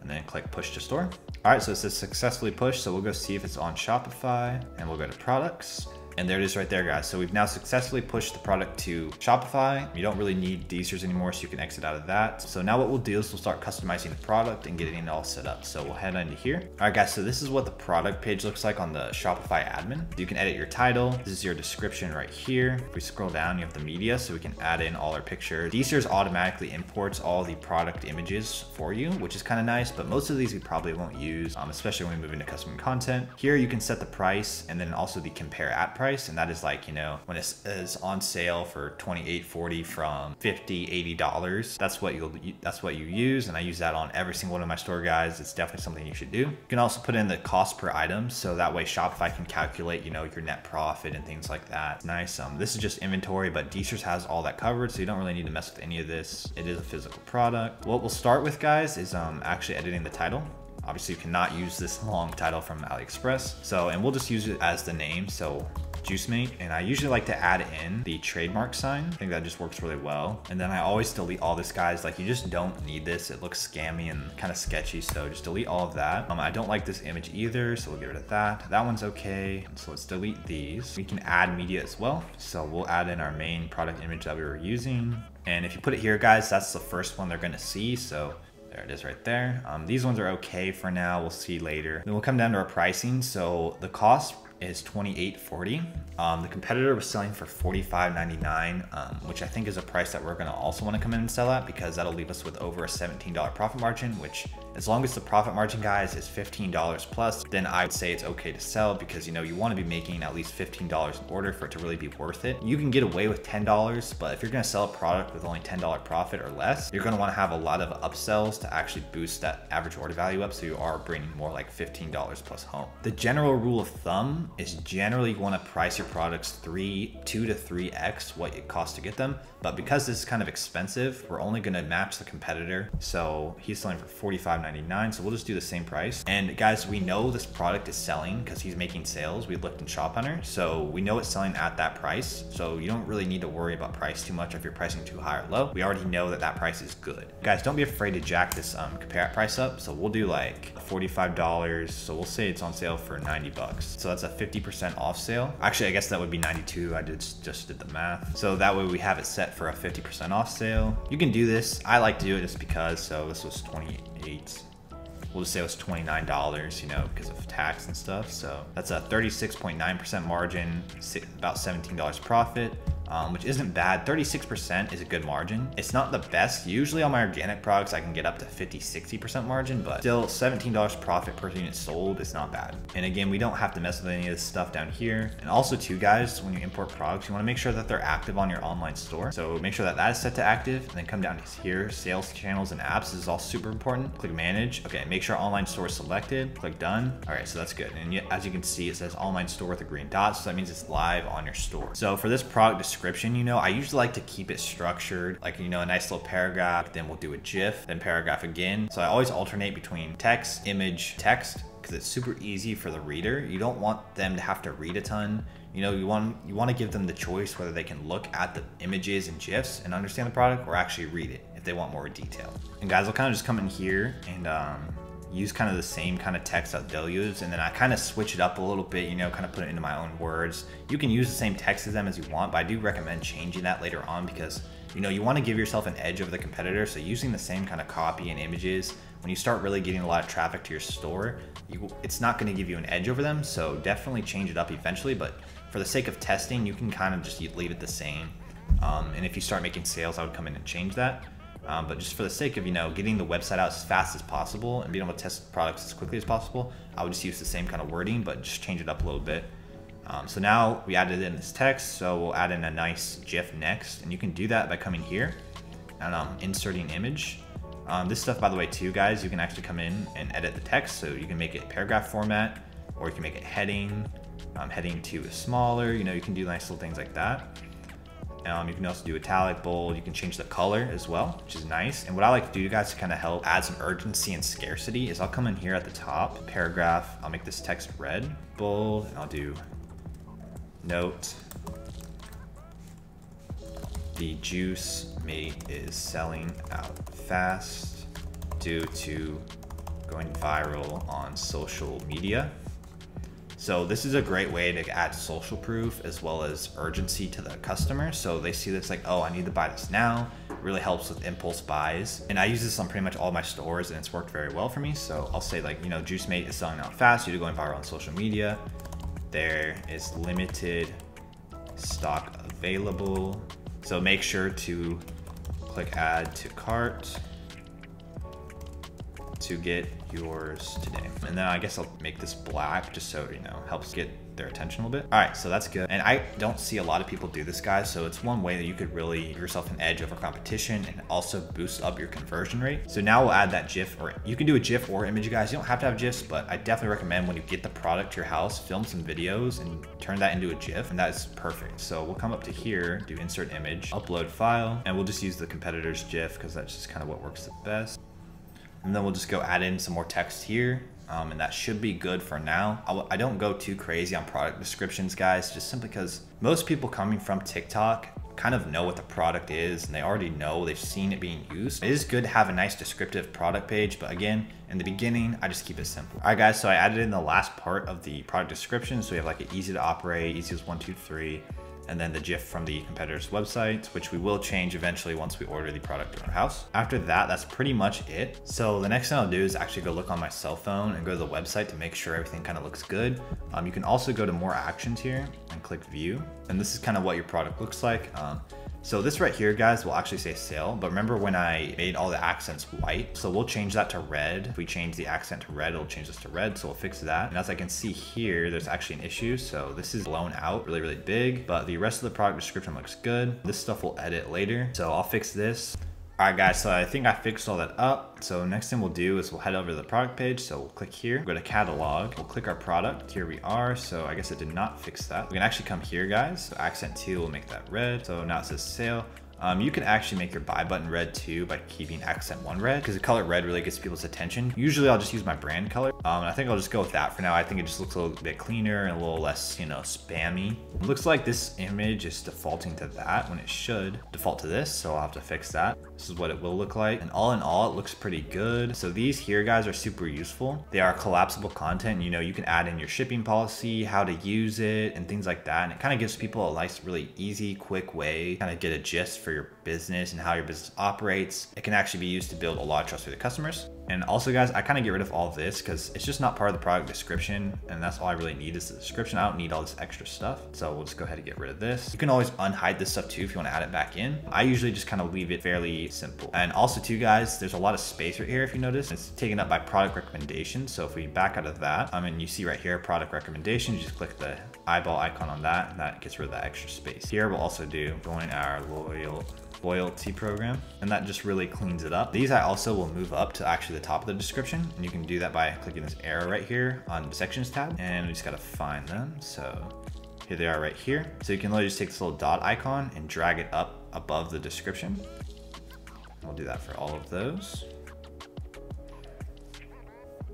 and then click push to store. All right, so it says successfully pushed. So we'll go see if it's on Shopify and we'll go to products. And there it is right there, guys. So we've now successfully pushed the product to Shopify. You don't really need DSers anymore, so you can exit out of that. So now what we'll do is we'll start customizing the product and getting it all set up. So we'll head into here. All right, guys, so this is what the product page looks like on the Shopify admin. You can edit your title. This is your description right here. If we scroll down, you have the media, so we can add in all our pictures. DSers automatically imports all the product images for you, which is kind of nice, but most of these we probably won't use, um, especially when we move into custom content. Here you can set the price and then also the compare at price and that is like you know when it is on sale for 28 40 from 50 80 dollars that's what you'll that's what you use and i use that on every single one of my store guides it's definitely something you should do. You can also put in the cost per item so that way shopify can calculate you know your net profit and things like that. Nice. Um this is just inventory but DSers has all that covered so you don't really need to mess with any of this. It is a physical product. What we'll start with guys is um actually editing the title. Obviously, you cannot use this long title from AliExpress. So, and we'll just use it as the name. So Juicemate, and I usually like to add in the trademark sign. I think that just works really well. And then I always delete all this, guys. Like, you just don't need this. It looks scammy and kind of sketchy, so just delete all of that. Um, I don't like this image either, so we'll get rid of that. That one's okay, so let's delete these. We can add media as well, so we'll add in our main product image that we were using. And if you put it here, guys, that's the first one they're gonna see, so there it is right there. Um, these ones are okay for now. We'll see later. Then we'll come down to our pricing. So the cost is 28.40. Um, the competitor was selling for 45.99, um, which I think is a price that we're gonna also wanna come in and sell at because that'll leave us with over a $17 profit margin, which as long as the profit margin guys is $15 plus, then I would say it's okay to sell because you know you wanna be making at least $15 in order for it to really be worth it. You can get away with $10, but if you're gonna sell a product with only $10 profit or less, you're gonna wanna have a lot of upsells to actually boost that average order value up so you are bringing more like $15 plus home. The general rule of thumb is generally you wanna price your products three, two to three X what it costs to get them. But because this is kind of expensive, we're only gonna match the competitor. So he's selling for 45 $5.99. So we'll just do the same price. And guys, we know this product is selling because he's making sales. We looked in Shop Hunter. So we know it's selling at that price. So you don't really need to worry about price too much if you're pricing too high or low. We already know that that price is good. Guys, don't be afraid to jack this um, compare price up. So we'll do like $45. So we'll say it's on sale for 90 bucks. So that's a 50% off sale. Actually, I guess that would be 92. I did just did the math. So that way we have it set for a 50% off sale. You can do this. I like to do it just because. So this was 28 we'll just say it was $29, you know, because of tax and stuff. So that's a 36.9% margin, about $17 profit um, which isn't bad. 36% is a good margin. It's not the best. Usually on my organic products, I can get up to 50, 60% margin, but still $17 profit per unit sold is not bad. And again, we don't have to mess with any of this stuff down here. And also too, guys, when you import products, you wanna make sure that they're active on your online store. So make sure that that is set to active and then come down here, sales channels and apps is all super important. Click manage. Okay, make sure online store is selected. Click done. All right, so that's good. And as you can see, it says online store with a green dot. So that means it's live on your store. So for this product description, description, you know, I usually like to keep it structured, like, you know, a nice little paragraph, then we'll do a GIF, then paragraph again. So I always alternate between text, image, text, because it's super easy for the reader. You don't want them to have to read a ton. You know, you want you want to give them the choice whether they can look at the images and GIFs and understand the product or actually read it if they want more detail. And guys, I'll kind of just come in here and um, use kind of the same kind of text that they'll use and then I kind of switch it up a little bit, you know, kind of put it into my own words. You can use the same text as them as you want, but I do recommend changing that later on because, you know, you want to give yourself an edge over the competitor. So using the same kind of copy and images, when you start really getting a lot of traffic to your store, you, it's not going to give you an edge over them. So definitely change it up eventually, but for the sake of testing, you can kind of just leave it the same. Um, and if you start making sales, I would come in and change that. Um, but just for the sake of you know getting the website out as fast as possible and being able to test products as quickly as possible, I would just use the same kind of wording, but just change it up a little bit. Um, so now we added in this text, so we'll add in a nice GIF next, and you can do that by coming here and um, inserting image. Um, this stuff, by the way, too, guys, you can actually come in and edit the text, so you can make it paragraph format, or you can make it heading, um, heading to smaller. You know, you can do nice little things like that. Um, you can also do italic, bold. You can change the color as well, which is nice. And what I like to do, guys, to kind of help add some urgency and scarcity is I'll come in here at the top, paragraph. I'll make this text red, bold, and I'll do note. The juice mate is selling out fast due to going viral on social media. So this is a great way to add social proof as well as urgency to the customer. So they see this like, oh, I need to buy this now. It really helps with impulse buys. And I use this on pretty much all my stores and it's worked very well for me. So I'll say like, you know, Juice Mate is selling out fast due to going viral on social media. There is limited stock available. So make sure to click add to cart to get yours today. And then I guess I'll make this black just so, you know, helps get their attention a little bit. All right, so that's good. And I don't see a lot of people do this, guys. So it's one way that you could really give yourself an edge over competition and also boost up your conversion rate. So now we'll add that GIF, or you can do a GIF or image, guys. You don't have to have GIFs, but I definitely recommend when you get the product to your house, film some videos and turn that into a GIF, and that is perfect. So we'll come up to here, do insert image, upload file, and we'll just use the competitor's GIF because that's just kind of what works the best. And then we'll just go add in some more text here. Um, and that should be good for now. I, I don't go too crazy on product descriptions, guys, just simply because most people coming from TikTok kind of know what the product is and they already know they've seen it being used. It is good to have a nice descriptive product page, but again, in the beginning, I just keep it simple. All right, guys, so I added in the last part of the product description. So we have like an easy to operate, easy as one, two, three and then the GIF from the competitor's website, which we will change eventually once we order the product to our house. After that, that's pretty much it. So the next thing I'll do is actually go look on my cell phone and go to the website to make sure everything kind of looks good. Um, you can also go to more actions here and click view. And this is kind of what your product looks like. Um, so this right here, guys, will actually say sale, but remember when I made all the accents white? So we'll change that to red. If we change the accent to red, it'll change this to red, so we'll fix that. And as I can see here, there's actually an issue. So this is blown out really, really big, but the rest of the product description looks good. This stuff we'll edit later. So I'll fix this. All right guys, so I think I fixed all that up. So next thing we'll do is we'll head over to the product page. So we'll click here, go to catalog, we'll click our product. Here we are. So I guess it did not fix that. We can actually come here guys. So accent two will make that red. So now it says sale. Um, you can actually make your buy button red too by keeping accent one red because the color red really gets people's attention. Usually I'll just use my brand color. Um, I think I'll just go with that for now. I think it just looks a little bit cleaner and a little less, you know, spammy. It looks like this image is defaulting to that when it should default to this. So I'll have to fix that. This is what it will look like. And all in all, it looks pretty good. So these here guys are super useful. They are collapsible content. You know, you can add in your shipping policy, how to use it and things like that. And it kind of gives people a nice, really easy, quick way, kind of get a gist for your business and how your business operates. It can actually be used to build a lot of trust with your customers. And also guys, I kind of get rid of all of this because it's just not part of the product description. And that's all I really need is the description. I don't need all this extra stuff. So we'll just go ahead and get rid of this. You can always unhide this stuff too if you want to add it back in. I usually just kind of leave it fairly simple. And also too guys, there's a lot of space right here if you notice. It's taken up by product recommendations. So if we back out of that, um, I mean, you see right here, product recommendations, you just click the eyeball icon on that and that gets rid of that extra space. Here we'll also do join our loyal loyalty program and that just really cleans it up. These I also will move up to actually the top of the description and you can do that by clicking this arrow right here on the sections tab and we just gotta find them. So here they are right here. So you can literally just take this little dot icon and drag it up above the description. We'll do that for all of those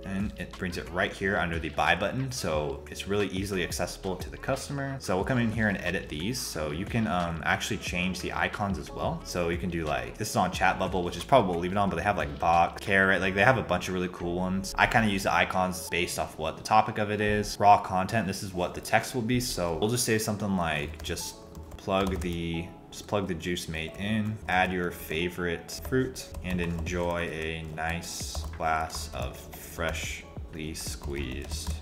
and it brings it right here under the buy button. So it's really easily accessible to the customer. So we'll come in here and edit these. So you can um, actually change the icons as well. So you can do like, this is on chat level, which is probably we'll leave it on, but they have like bot, carrot, like they have a bunch of really cool ones. I kind of use the icons based off what the topic of it is. Raw content, this is what the text will be. So we'll just say something like just plug the just plug the juice mate in, add your favorite fruit, and enjoy a nice glass of freshly squeezed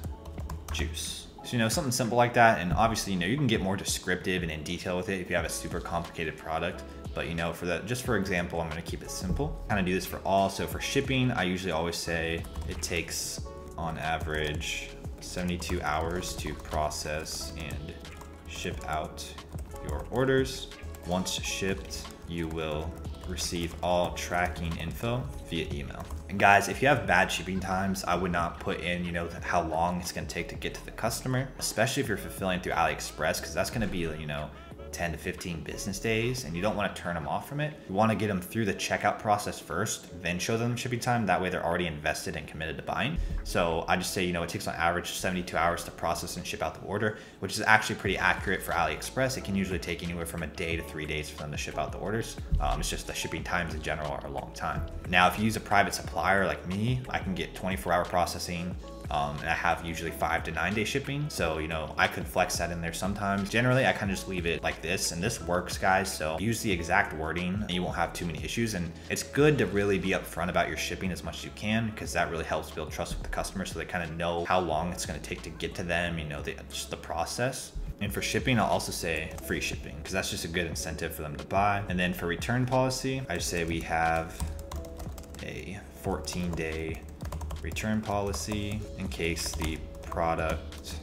juice. So, you know, something simple like that. And obviously, you know, you can get more descriptive and in detail with it if you have a super complicated product. But you know, for that, just for example, I'm gonna keep it simple. Kind of do this for all. So for shipping, I usually always say it takes on average 72 hours to process and ship out your orders. Once shipped, you will receive all tracking info via email. And guys, if you have bad shipping times, I would not put in, you know, how long it's gonna take to get to the customer, especially if you're fulfilling through AliExpress, because that's gonna be, you know, 10 to 15 business days and you don't want to turn them off from it. You want to get them through the checkout process first, then show them shipping time. That way they're already invested and committed to buying. So I just say, you know, it takes on average 72 hours to process and ship out the order, which is actually pretty accurate for AliExpress. It can usually take anywhere from a day to three days for them to ship out the orders. Um, it's just the shipping times in general are a long time. Now, if you use a private supplier like me, I can get 24 hour processing, um, and I have usually five to nine day shipping. So, you know, I could flex that in there sometimes. Generally, I kind of just leave it like this and this works guys. So use the exact wording and you won't have too many issues. And it's good to really be upfront about your shipping as much as you can because that really helps build trust with the customer so they kind of know how long it's going to take to get to them, you know, the, just the process. And for shipping, I'll also say free shipping because that's just a good incentive for them to buy. And then for return policy, I say we have a 14 day return policy in case the product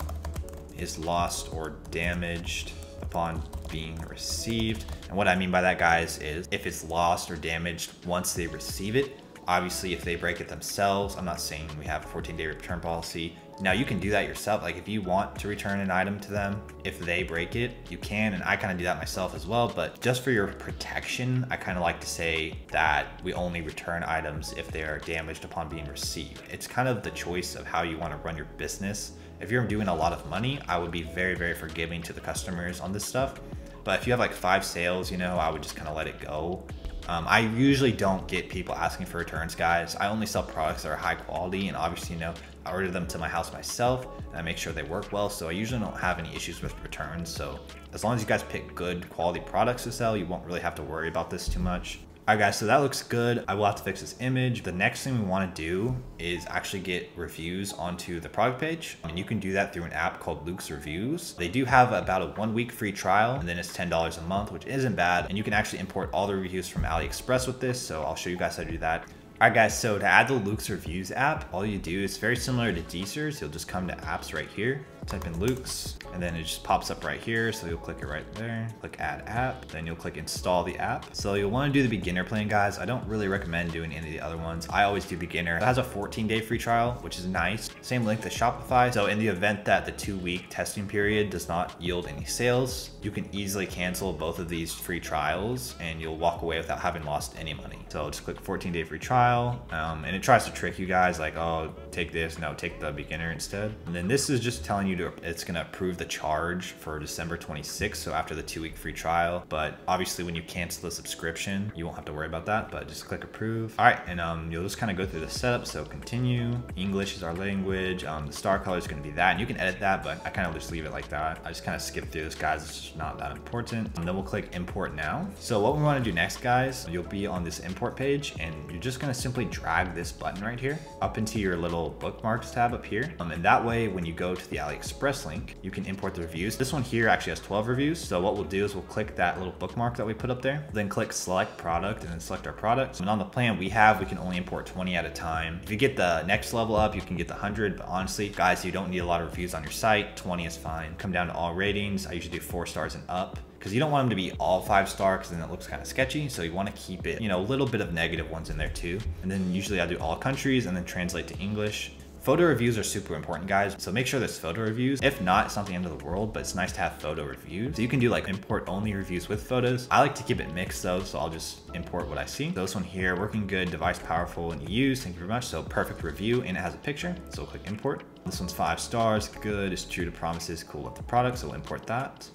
is lost or damaged upon being received. And what I mean by that, guys, is if it's lost or damaged once they receive it, obviously if they break it themselves, I'm not saying we have a 14 day return policy. Now you can do that yourself. Like if you want to return an item to them, if they break it, you can. And I kind of do that myself as well. But just for your protection, I kind of like to say that we only return items if they are damaged upon being received. It's kind of the choice of how you want to run your business. If you're doing a lot of money, I would be very, very forgiving to the customers on this stuff. But if you have like five sales, you know, I would just kind of let it go. Um, I usually don't get people asking for returns, guys. I only sell products that are high quality, and obviously, you know, I order them to my house myself, and I make sure they work well. So I usually don't have any issues with returns. So as long as you guys pick good quality products to sell, you won't really have to worry about this too much. All right guys, so that looks good. I will have to fix this image. The next thing we wanna do is actually get reviews onto the product page. And you can do that through an app called Loox Reviews. They do have about a one week free trial and then it's $10 a month, which isn't bad. And you can actually import all the reviews from AliExpress with this. So I'll show you guys how to do that. All right guys, so to add the Loox Reviews app, all you do is very similar to DSers. You'll just come to apps right here type in Loox, and then it just pops up right here. So you'll click it right there, click add app, then you'll click install the app. So you'll wanna do the beginner plan, guys. I don't really recommend doing any of the other ones. I always do beginner. It has a 14 day free trial, which is nice. Same link to Shopify. So in the event that the two week testing period does not yield any sales, you can easily cancel both of these free trials and you'll walk away without having lost any money. So just click 14 day free trial. Um, and it tries to trick you guys like, oh, take this. No, take the beginner instead. And then this is just telling you to, it's gonna approve the charge for December 26th. So after the two week free trial, but obviously when you cancel the subscription, you won't have to worry about that, but just click approve. All right, and um, you'll just kind of go through the setup. So continue, English is our language. Um, the star color is gonna be that, and you can edit that, but I kind of just leave it like that. I just kind of skip through this, guys. It's just not that important. And then we'll click import now. So what we wanna do next, guys, you'll be on this import page, and you're just gonna simply drag this button right here up into your little bookmarks tab up here. Um, and that way, when you go to the AliExpress link, you can import the reviews. This one here actually has 12 reviews. So what we'll do is we'll click that little bookmark that we put up there, then click select product and then select our products. And on the plan we have, we can only import 20 at a time. If you get the next level up, you can get the 100, but honestly, guys, you don't need a lot of reviews on your site. 20 is fine. Come down to all ratings. I usually do four stars and up because you don't want them to be all five star because then it looks kind of sketchy. So you want to keep it, you know, a little bit of negative ones in there too. And then usually I do all countries and then translate to English. Photo reviews are super important, guys. So make sure there's photo reviews. If not, it's not the end of the world, but it's nice to have photo reviews. So you can do like import only reviews with photos. I like to keep it mixed though, so I'll just import what I see. So This one here, working good, device powerful and used. Thank you very much. So perfect review and it has a picture. So we'll click import. This one's five stars, good, it's true to promises, cool with the product. So we'll import that.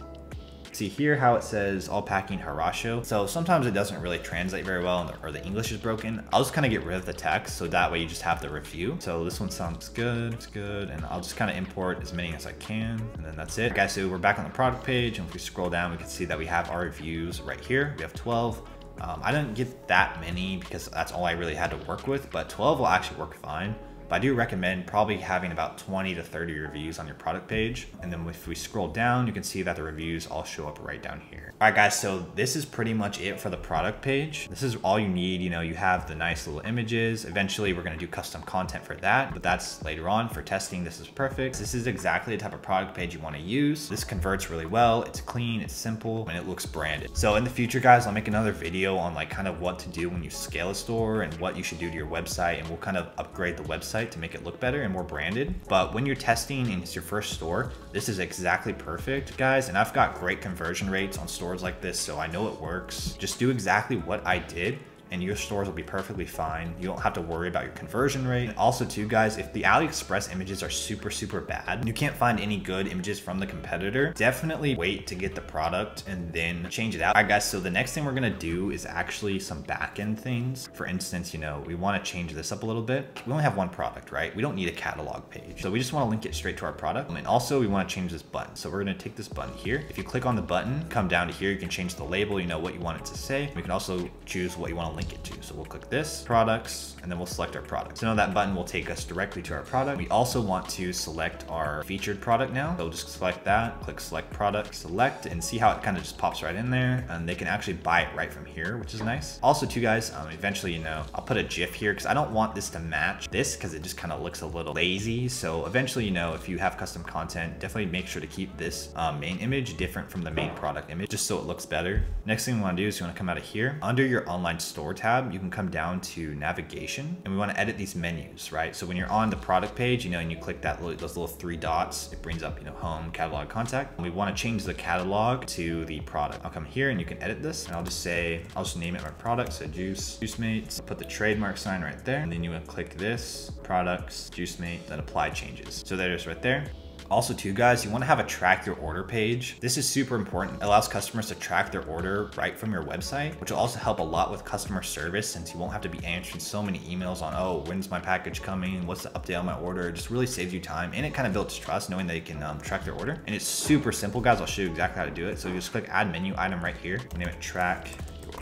See here how it says all packing Harasho. So sometimes it doesn't really translate very well or the English is broken. I'll just kind of get rid of the text so that way you just have the review. So this one sounds good, it's good. And I'll just kind of import as many as I can. And then that's it. Guys, so we're back on the product page. And if we scroll down, we can see that we have our reviews right here. We have 12. Um, I didn't get that many because that's all I really had to work with, but 12 will actually work fine. But I do recommend probably having about 20 to 30 reviews on your product page. And then if we scroll down, you can see that the reviews all show up right down here. All right, guys, so this is pretty much it for the product page. This is all you need. You know, you have the nice little images. Eventually, we're gonna do custom content for that, but that's later on. For testing, this is perfect. This is exactly the type of product page you wanna use. This converts really well. It's clean, it's simple, and it looks branded. So in the future, guys, I'll make another video on like kind of what to do when you scale a store and what you should do to your website, and we'll kind of upgrade the website to make it look better and more branded. But when you're testing and it's your first store, this is exactly perfect, guys. And I've got great conversion rates on stores like this, so I know it works. Just do exactly what I did and your stores will be perfectly fine. You don't have to worry about your conversion rate. Also too guys, if the AliExpress images are super, super bad, you can't find any good images from the competitor, definitely wait to get the product and then change it out. All right guys, so the next thing we're gonna do is actually some backend things. For instance, you know, we wanna change this up a little bit. We only have one product, right? We don't need a catalog page. So we just wanna link it straight to our product. And also we wanna change this button. So we're gonna take this button here. If you click on the button, come down to here, you can change the label, you know what you want it to say. We can also choose what you wanna link it to. So we'll click this, products, and then we'll select our product. So now that button will take us directly to our product. We also want to select our featured product now. So just select that, click select product, select, and see how it kind of just pops right in there. And they can actually buy it right from here, which is nice. Also too guys, um, eventually, you know, I'll put a GIF here because I don't want this to match this because it just kind of looks a little lazy. So eventually, you know, if you have custom content, definitely make sure to keep this um, main image different from the main product image, just so it looks better. Next thing we want to do is you want to come out of here. Under your online store tab, you can come down to navigation and we want to edit these menus, right? So when you're on the product page, you know, and you click that little, those little three dots, it brings up, you know, home, catalog, contact. We want to change the catalog to the product. I'll come here and you can edit this and I'll just say, I'll just name it my product. So juice, juice mates, put the trademark sign right there. And then you would click this products, juice mate, then apply changes. So there's right there. Also too guys, you wanna have a track your order page. This is super important. It allows customers to track their order right from your website, which will also help a lot with customer service since you won't have to be answering so many emails on, oh, when's my package coming? What's the update on my order? It just really saves you time and it kind of builds trust knowing you can um, track their order. And it's super simple guys. I'll show you exactly how to do it. So you just click add menu item right here, name it track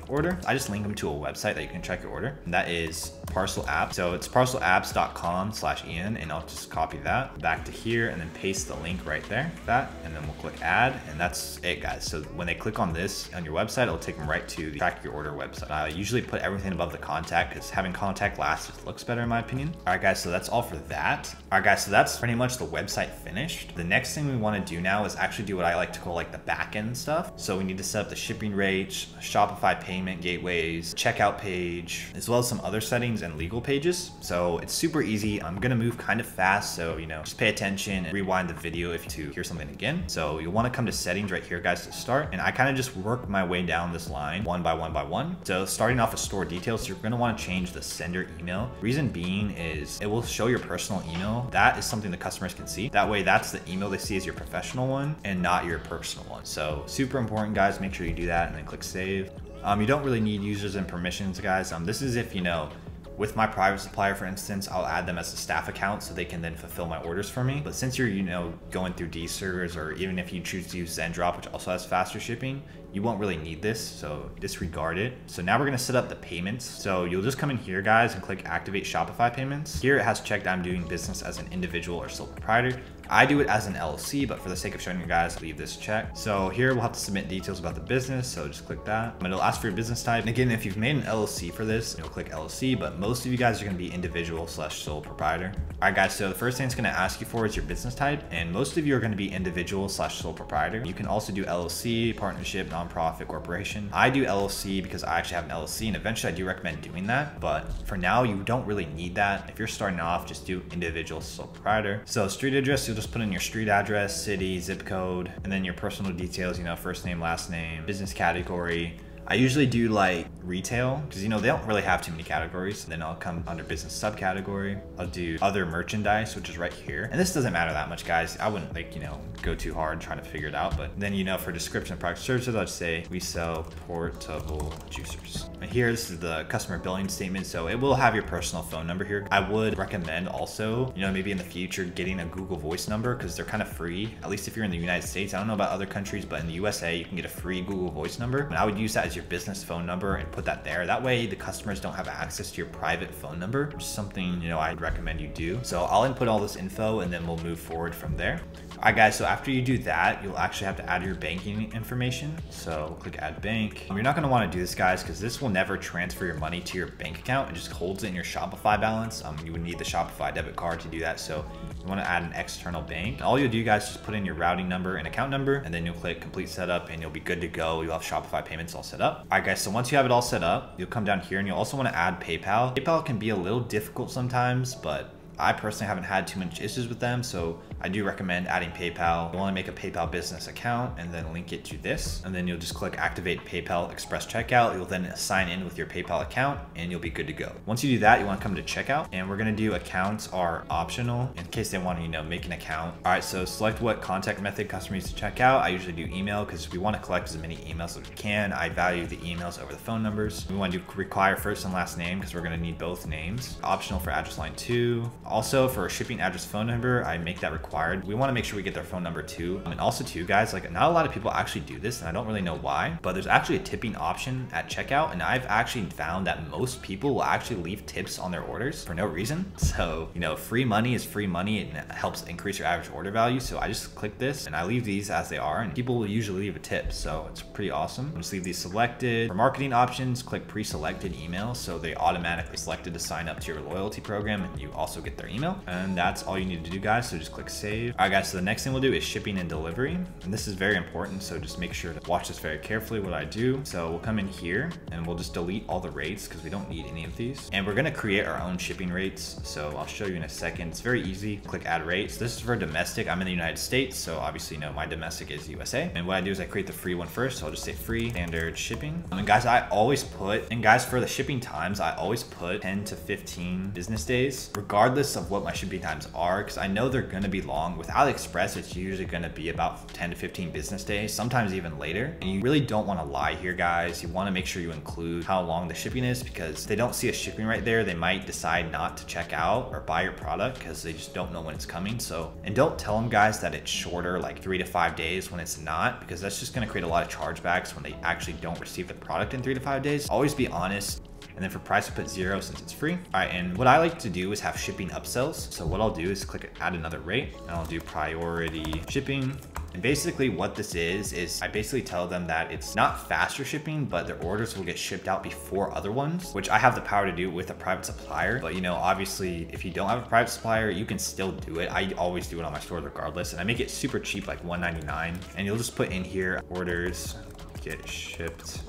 order. I just link them to a website that you can track your order. And that is Parcel App. So it's parcelsapp.com slash Ian and I'll just copy that back to here and then paste the link right there, that, and then we'll click add and that's it guys. So when they click on this on your website, it'll take them right to the track your order website. I usually put everything above the contact because having contact last looks better in my opinion. All right guys, so that's all for that. All right guys, so that's pretty much the website finished. The next thing we wanna do now is actually do what I like to call like the back end stuff. So we need to set up the shipping rates, Shopify payment gateways, checkout page, as well as some other settings and legal pages. So it's super easy. I'm gonna move kind of fast. So, you know, just pay attention and rewind the video if to hear something again. So you'll wanna come to settings right here guys to start. And I kind of just work my way down this line one by one by one. So starting off with store details, you're gonna wanna change the sender email. Reason being is it will show your personal email. That is something the customers can see. That way that's the email they see as your professional one and not your personal one. So super important guys, make sure you do that and then click save. Um, you don't really need users and permissions guys. Um, this is if you know with my private supplier, for instance, I'll add them as a staff account so they can then fulfill my orders for me. But since you're, you know, going through DSers or even if you choose to use Zendrop, which also has faster shipping, you won't really need this, so disregard it. So now we're gonna set up the payments. So you'll just come in here, guys, and click activate Shopify payments. Here it has checked I'm doing business as an individual or sole proprietor. I do it as an LLC, but for the sake of showing you guys, leave this check. So here we'll have to submit details about the business. So just click that. It'll ask for your business type. And again, if you've made an LLC for this, you'll click LLC, but most of you guys are gonna be individual slash sole proprietor. All right, guys, so the first thing it's gonna ask you for is your business type. And most of you are gonna be individual slash sole proprietor. You can also do LLC, partnership, nonprofit, corporation. I do LLC because I actually have an LLC and eventually I do recommend doing that. But for now, you don't really need that. If you're starting off, just do individual sole proprietor. So street address, you'll just put in your street address, city, zip code, and then your personal details, you know, first name, last name, business category, I usually do like retail because you know they don't really have too many categories. Then I'll come under business subcategory. I'll do other merchandise, which is right here. And this doesn't matter that much, guys. I wouldn't like you know go too hard trying to figure it out. But then you know for description of product services, I'd say we sell portable juicers. And here this is the customer billing statement, so it will have your personal phone number here. I would recommend also you know maybe in the future getting a Google Voice number because they're kind of free. At least if you're in the United States, I don't know about other countries, but in the USA you can get a free Google Voice number. And I would use that as your business phone number and put that there. That way the customers don't have access to your private phone number, which is something, you know, I'd recommend you do. So I'll input all this info and then we'll move forward from there. All right guys, so after you do that, you'll actually have to add your banking information. So click add bank. You're not gonna wanna do this guys because this will never transfer your money to your bank account. It just holds it in your Shopify balance. Um, you would need the Shopify debit card to do that. So you wanna add an external bank. All you'll do guys, just put in your routing number and account number, and then you'll click complete setup and you'll be good to go. You'll have Shopify payments all set up. All right guys, so once you have it all set up, you'll come down here and you'll also wanna add PayPal. PayPal can be a little difficult sometimes, but I personally haven't had too much issues with them, so I do recommend adding PayPal. You want to make a PayPal business account and then link it to this, and then you'll just click activate PayPal Express Checkout. You'll then sign in with your PayPal account and you'll be good to go. Once you do that, you want to come to checkout and we're going to do accounts are optional in case they want to, you know, make an account. All right, so select what contact method customer needs to check out. I usually do email because we want to collect as many emails as we can. I value the emails over the phone numbers. We want to do require first and last name because we're going to need both names. Optional for address line two. Also for a shipping address phone number, I make that required. We want to make sure we get their phone number too. Um, and also too guys, like not a lot of people actually do this and I don't really know why, but there's actually a tipping option at checkout. And I've actually found that most people will actually leave tips on their orders for no reason. So, you know, free money is free money and it helps increase your average order value. So I just click this and I leave these as they are and people will usually leave a tip. So it's pretty awesome. Just leave these selected. For marketing options, click pre-selected email. So they automatically selected to sign up to your loyalty program and you also get their email. And that's all you need to do guys. So just click save. All right guys, so the next thing we'll do is shipping and delivery. And this is very important. So just make sure to watch this very carefully what I do. So we'll come in here and we'll just delete all the rates because we don't need any of these. And we're gonna create our own shipping rates. So I'll show you in a second. It's very easy. Click add rates. This is for domestic. I'm in the United States. So obviously you know my domestic is USA. And what I do is I create the free one first. So I'll just say free standard shipping. Um, and guys, I always put, and guys for the shipping times, I always put 10 to 15 business days, regardless regardless of what my shipping times are, because I know they're gonna be long. With AliExpress, it's usually gonna be about 10 to 15 business days, sometimes even later. And you really don't wanna lie here, guys. You wanna make sure you include how long the shipping is because they don't see a shipping right there, they might decide not to check out or buy your product because they just don't know when it's coming. So, and don't tell them guys that it's shorter, like three to five days when it's not, because that's just gonna create a lot of chargebacks when they actually don't receive the product in three to five days. Always be honest and then for price, we put zero since it's free. All right, and what I like to do is have shipping upsells. So what I'll do is click add another rate and I'll do priority shipping. And basically what this is, is I basically tell them that it's not faster shipping, but their orders will get shipped out before other ones, which I have the power to do with a private supplier. But you know, obviously if you don't have a private supplier, you can still do it. I always do it on my store regardless. And I make it super cheap, like 1.99. And you'll just put in here orders get shipped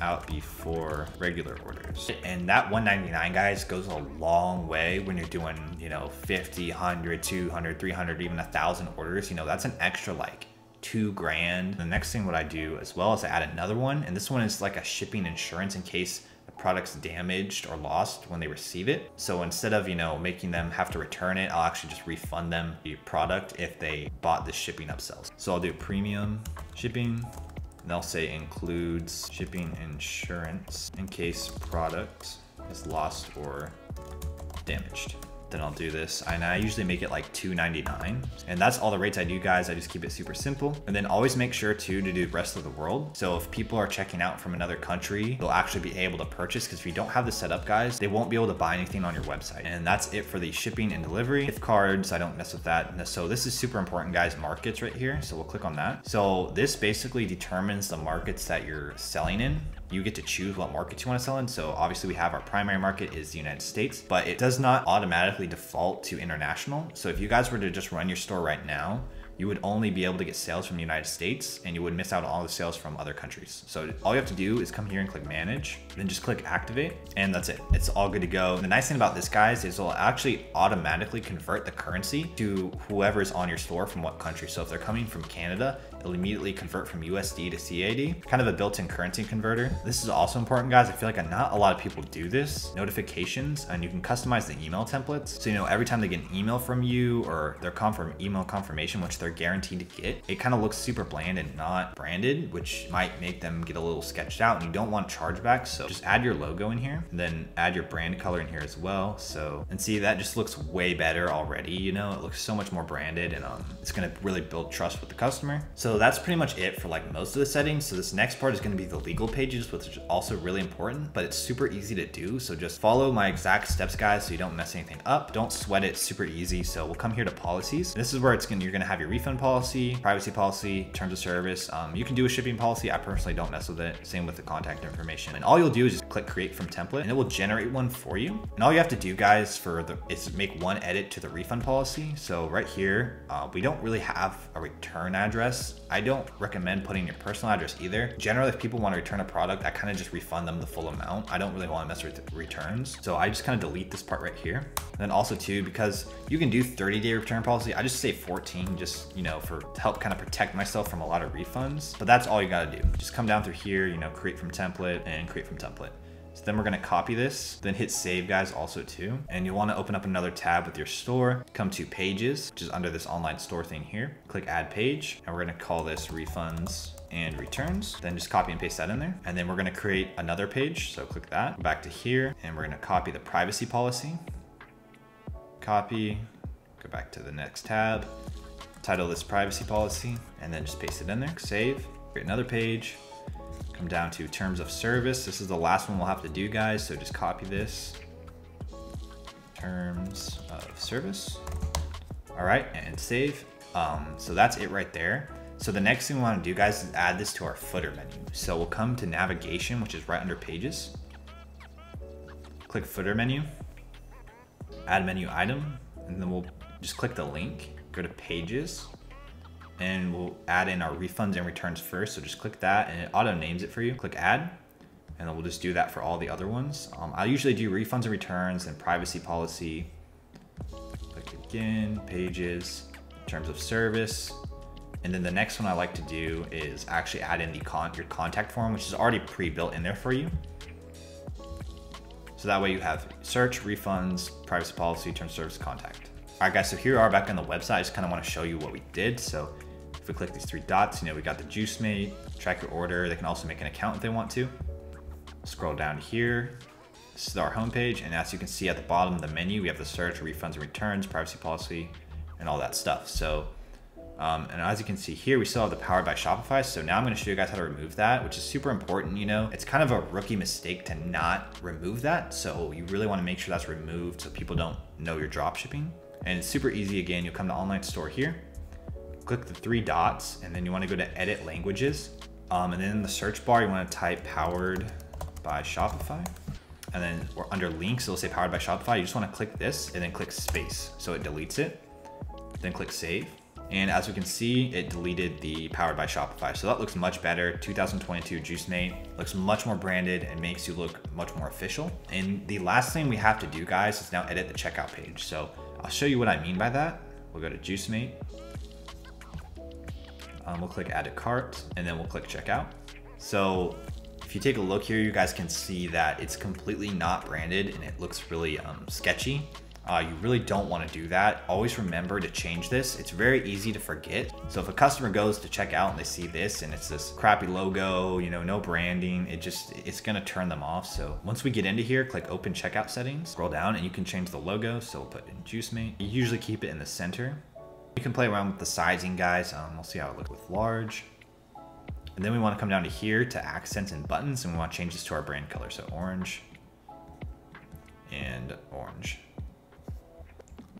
out before regular orders. And that 199 guys goes a long way when you're doing, you know, 50, 100, 200, 300, even a thousand orders, you know, that's an extra like two grand. The next thing what I do as well is I add another one. And this one is like a shipping insurance in case the product's damaged or lost when they receive it. So instead of, you know, making them have to return it, I'll actually just refund them the product if they bought the shipping upsells. So I'll do premium shipping they'll say includes shipping insurance in case product is lost or damaged then I'll do this. And I usually make it like $2.99. And that's all the rates I do, guys. I just keep it super simple. And then always make sure too to do the rest of the world. So if people are checking out from another country, they'll actually be able to purchase because if you don't have this set up, guys, they won't be able to buy anything on your website. And that's it for the shipping and delivery. Gift cards, I don't mess with that. So this is super important, guys. Markets right here. So we'll click on that. So this basically determines the markets that you're selling in you get to choose what markets you want to sell in. So obviously we have our primary market is the United States, but it does not automatically default to international. So if you guys were to just run your store right now, you would only be able to get sales from the United States and you would miss out on all the sales from other countries. So all you have to do is come here and click manage, then just click activate and that's it. It's all good to go. The nice thing about this guys is it'll actually automatically convert the currency to whoever's on your store from what country. So if they're coming from Canada, it'll immediately convert from USD to CAD, kind of a built-in currency converter. This is also important guys. I feel like not a lot of people do this. Notifications and you can customize the email templates. So you know, every time they get an email from you or their confirm email confirmation, which they're guaranteed to get, it kind of looks super bland and not branded, which might make them get a little sketched out and you don't want chargebacks. So just add your logo in here and then add your brand color in here as well. So, and see that just looks way better already. You know, it looks so much more branded and um, it's gonna really build trust with the customer. So that's pretty much it for like most of the settings. So this next part is gonna be the legal pages, which is also really important, but it's super easy to do. So just follow my exact steps guys so you don't mess anything up. Don't sweat it, super easy. So we'll come here to policies. This is where it's gonna, you're gonna have your refund policy, privacy policy, terms of service. Um, you can do a shipping policy. I personally don't mess with it. Same with the contact information. And all you'll do is just click create from template and it will generate one for you. And all you have to do guys for the is make one edit to the refund policy. So right here, uh, we don't really have a return address. I don't recommend putting your personal address either. Generally, if people want to return a product, I kind of just refund them the full amount. I don't really want to mess with returns. So I just kind of delete this part right here. And then also too, because you can do 30 day return policy, I just say 14 just, you know, for to help kind of protect myself from a lot of refunds. But that's all you gotta do. Just come down through here, you know, create from template and create from template. Then we're gonna copy this, then hit save guys also too. And you'll wanna open up another tab with your store, come to pages, which is under this online store thing here. Click add page, and we're gonna call this refunds and returns. Then just copy and paste that in there. And then we're gonna create another page. So click that, back to here, and we're gonna copy the privacy policy. Copy, go back to the next tab, title this privacy policy, and then just paste it in there, save, create another page, come down to terms of service. This is the last one we'll have to do guys, so just copy this. Terms of service. All right, and save. Um, so that's it right there. So the next thing we wanna do guys is add this to our footer menu. So we'll come to navigation, which is right under pages. Click footer menu, add menu item, and then we'll just click the link go to pages and we'll add in our refunds and returns first. So just click that and it auto names it for you. Click add and then we'll just do that for all the other ones. Um, I usually do refunds and returns and privacy policy. Click again, pages, terms of service. And then the next one I like to do is actually add in the con your contact form, which is already pre-built in there for you. So that way you have search, refunds, privacy policy, terms of service, contact. All right guys, so here we are back on the website. I just kind of want to show you what we did. So if we click these three dots, you know, we got the Juicemate, track your order. They can also make an account if they want to. Scroll down here. This is our homepage. And as you can see at the bottom of the menu, we have the search, refunds and returns, privacy policy, and all that stuff. So, um, and as you can see here, we still have the powered by Shopify. So now I'm gonna show you guys how to remove that, which is super important, you know? It's kind of a rookie mistake to not remove that. So you really wanna make sure that's removed so people don't know you're drop shipping. And it's super easy again. You'll come to online store here, click the three dots, and then you wanna go to edit languages. Um, and then in the search bar, you wanna type powered by Shopify. And then we're under links, it'll say powered by Shopify. You just wanna click this and then click space. So it deletes it, then click save. And as we can see, it deleted the powered by Shopify. So that looks much better. 2022 Juicemate looks much more branded and makes you look much more official. And the last thing we have to do guys is now edit the checkout page. So I'll show you what I mean by that. We'll go to Juicemate. Um, we'll click add to cart and then we'll click checkout. So if you take a look here, you guys can see that it's completely not branded and it looks really um, sketchy. Uh, you really don't want to do that. Always remember to change this. It's very easy to forget. So if a customer goes to check out and they see this and it's this crappy logo, you know, no branding, it just, it's going to turn them off. So once we get into here, click open checkout settings, scroll down and you can change the logo. So we'll put in Juicemate. You usually keep it in the center. You can play around with the sizing guys. Um, we'll see how it looks with large. And then we want to come down to here to accents and buttons and we want to change this to our brand color. So orange and orange.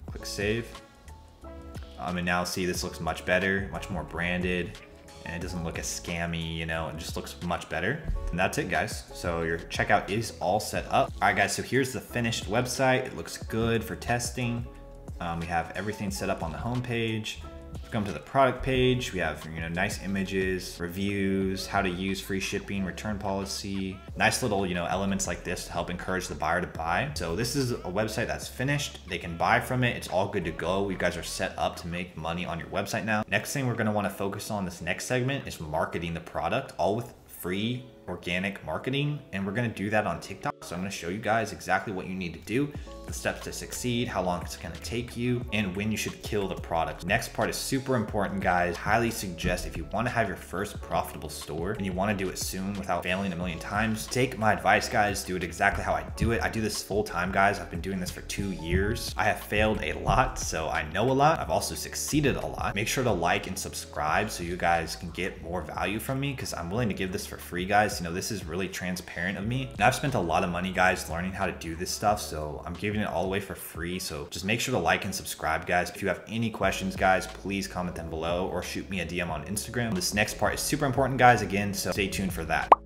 Click save. Um, and now see this looks much better, much more branded and it doesn't look as scammy, you know, it just looks much better. And that's it guys. So your checkout is all set up. All right guys, so here's the finished website. It looks good for testing. Um, we have everything set up on the home homepage come to the product page, we have you know nice images, reviews, how to use free shipping, return policy, nice little you know elements like this to help encourage the buyer to buy. So this is a website that's finished. They can buy from it. It's all good to go. You guys are set up to make money on your website now. Next thing we're gonna wanna focus on this next segment is marketing the product, all with free organic marketing. And we're gonna do that on TikTok. So I'm gonna show you guys exactly what you need to do the steps to succeed, how long it's gonna take you, and when you should kill the product. Next part is super important, guys. Highly suggest if you wanna have your first profitable store and you wanna do it soon without failing a million times, take my advice, guys. Do it exactly how I do it. I do this full time, guys. I've been doing this for two years. I have failed a lot, so I know a lot. I've also succeeded a lot. Make sure to like and subscribe so you guys can get more value from me because I'm willing to give this for free, guys. You know, this is really transparent of me. And I've spent a lot of money, guys, learning how to do this stuff. So I'm giving giving it all away for free. So just make sure to like and subscribe, guys. If you have any questions, guys, please comment them below or shoot me a DM on Instagram. This next part is super important, guys, again, so stay tuned for that.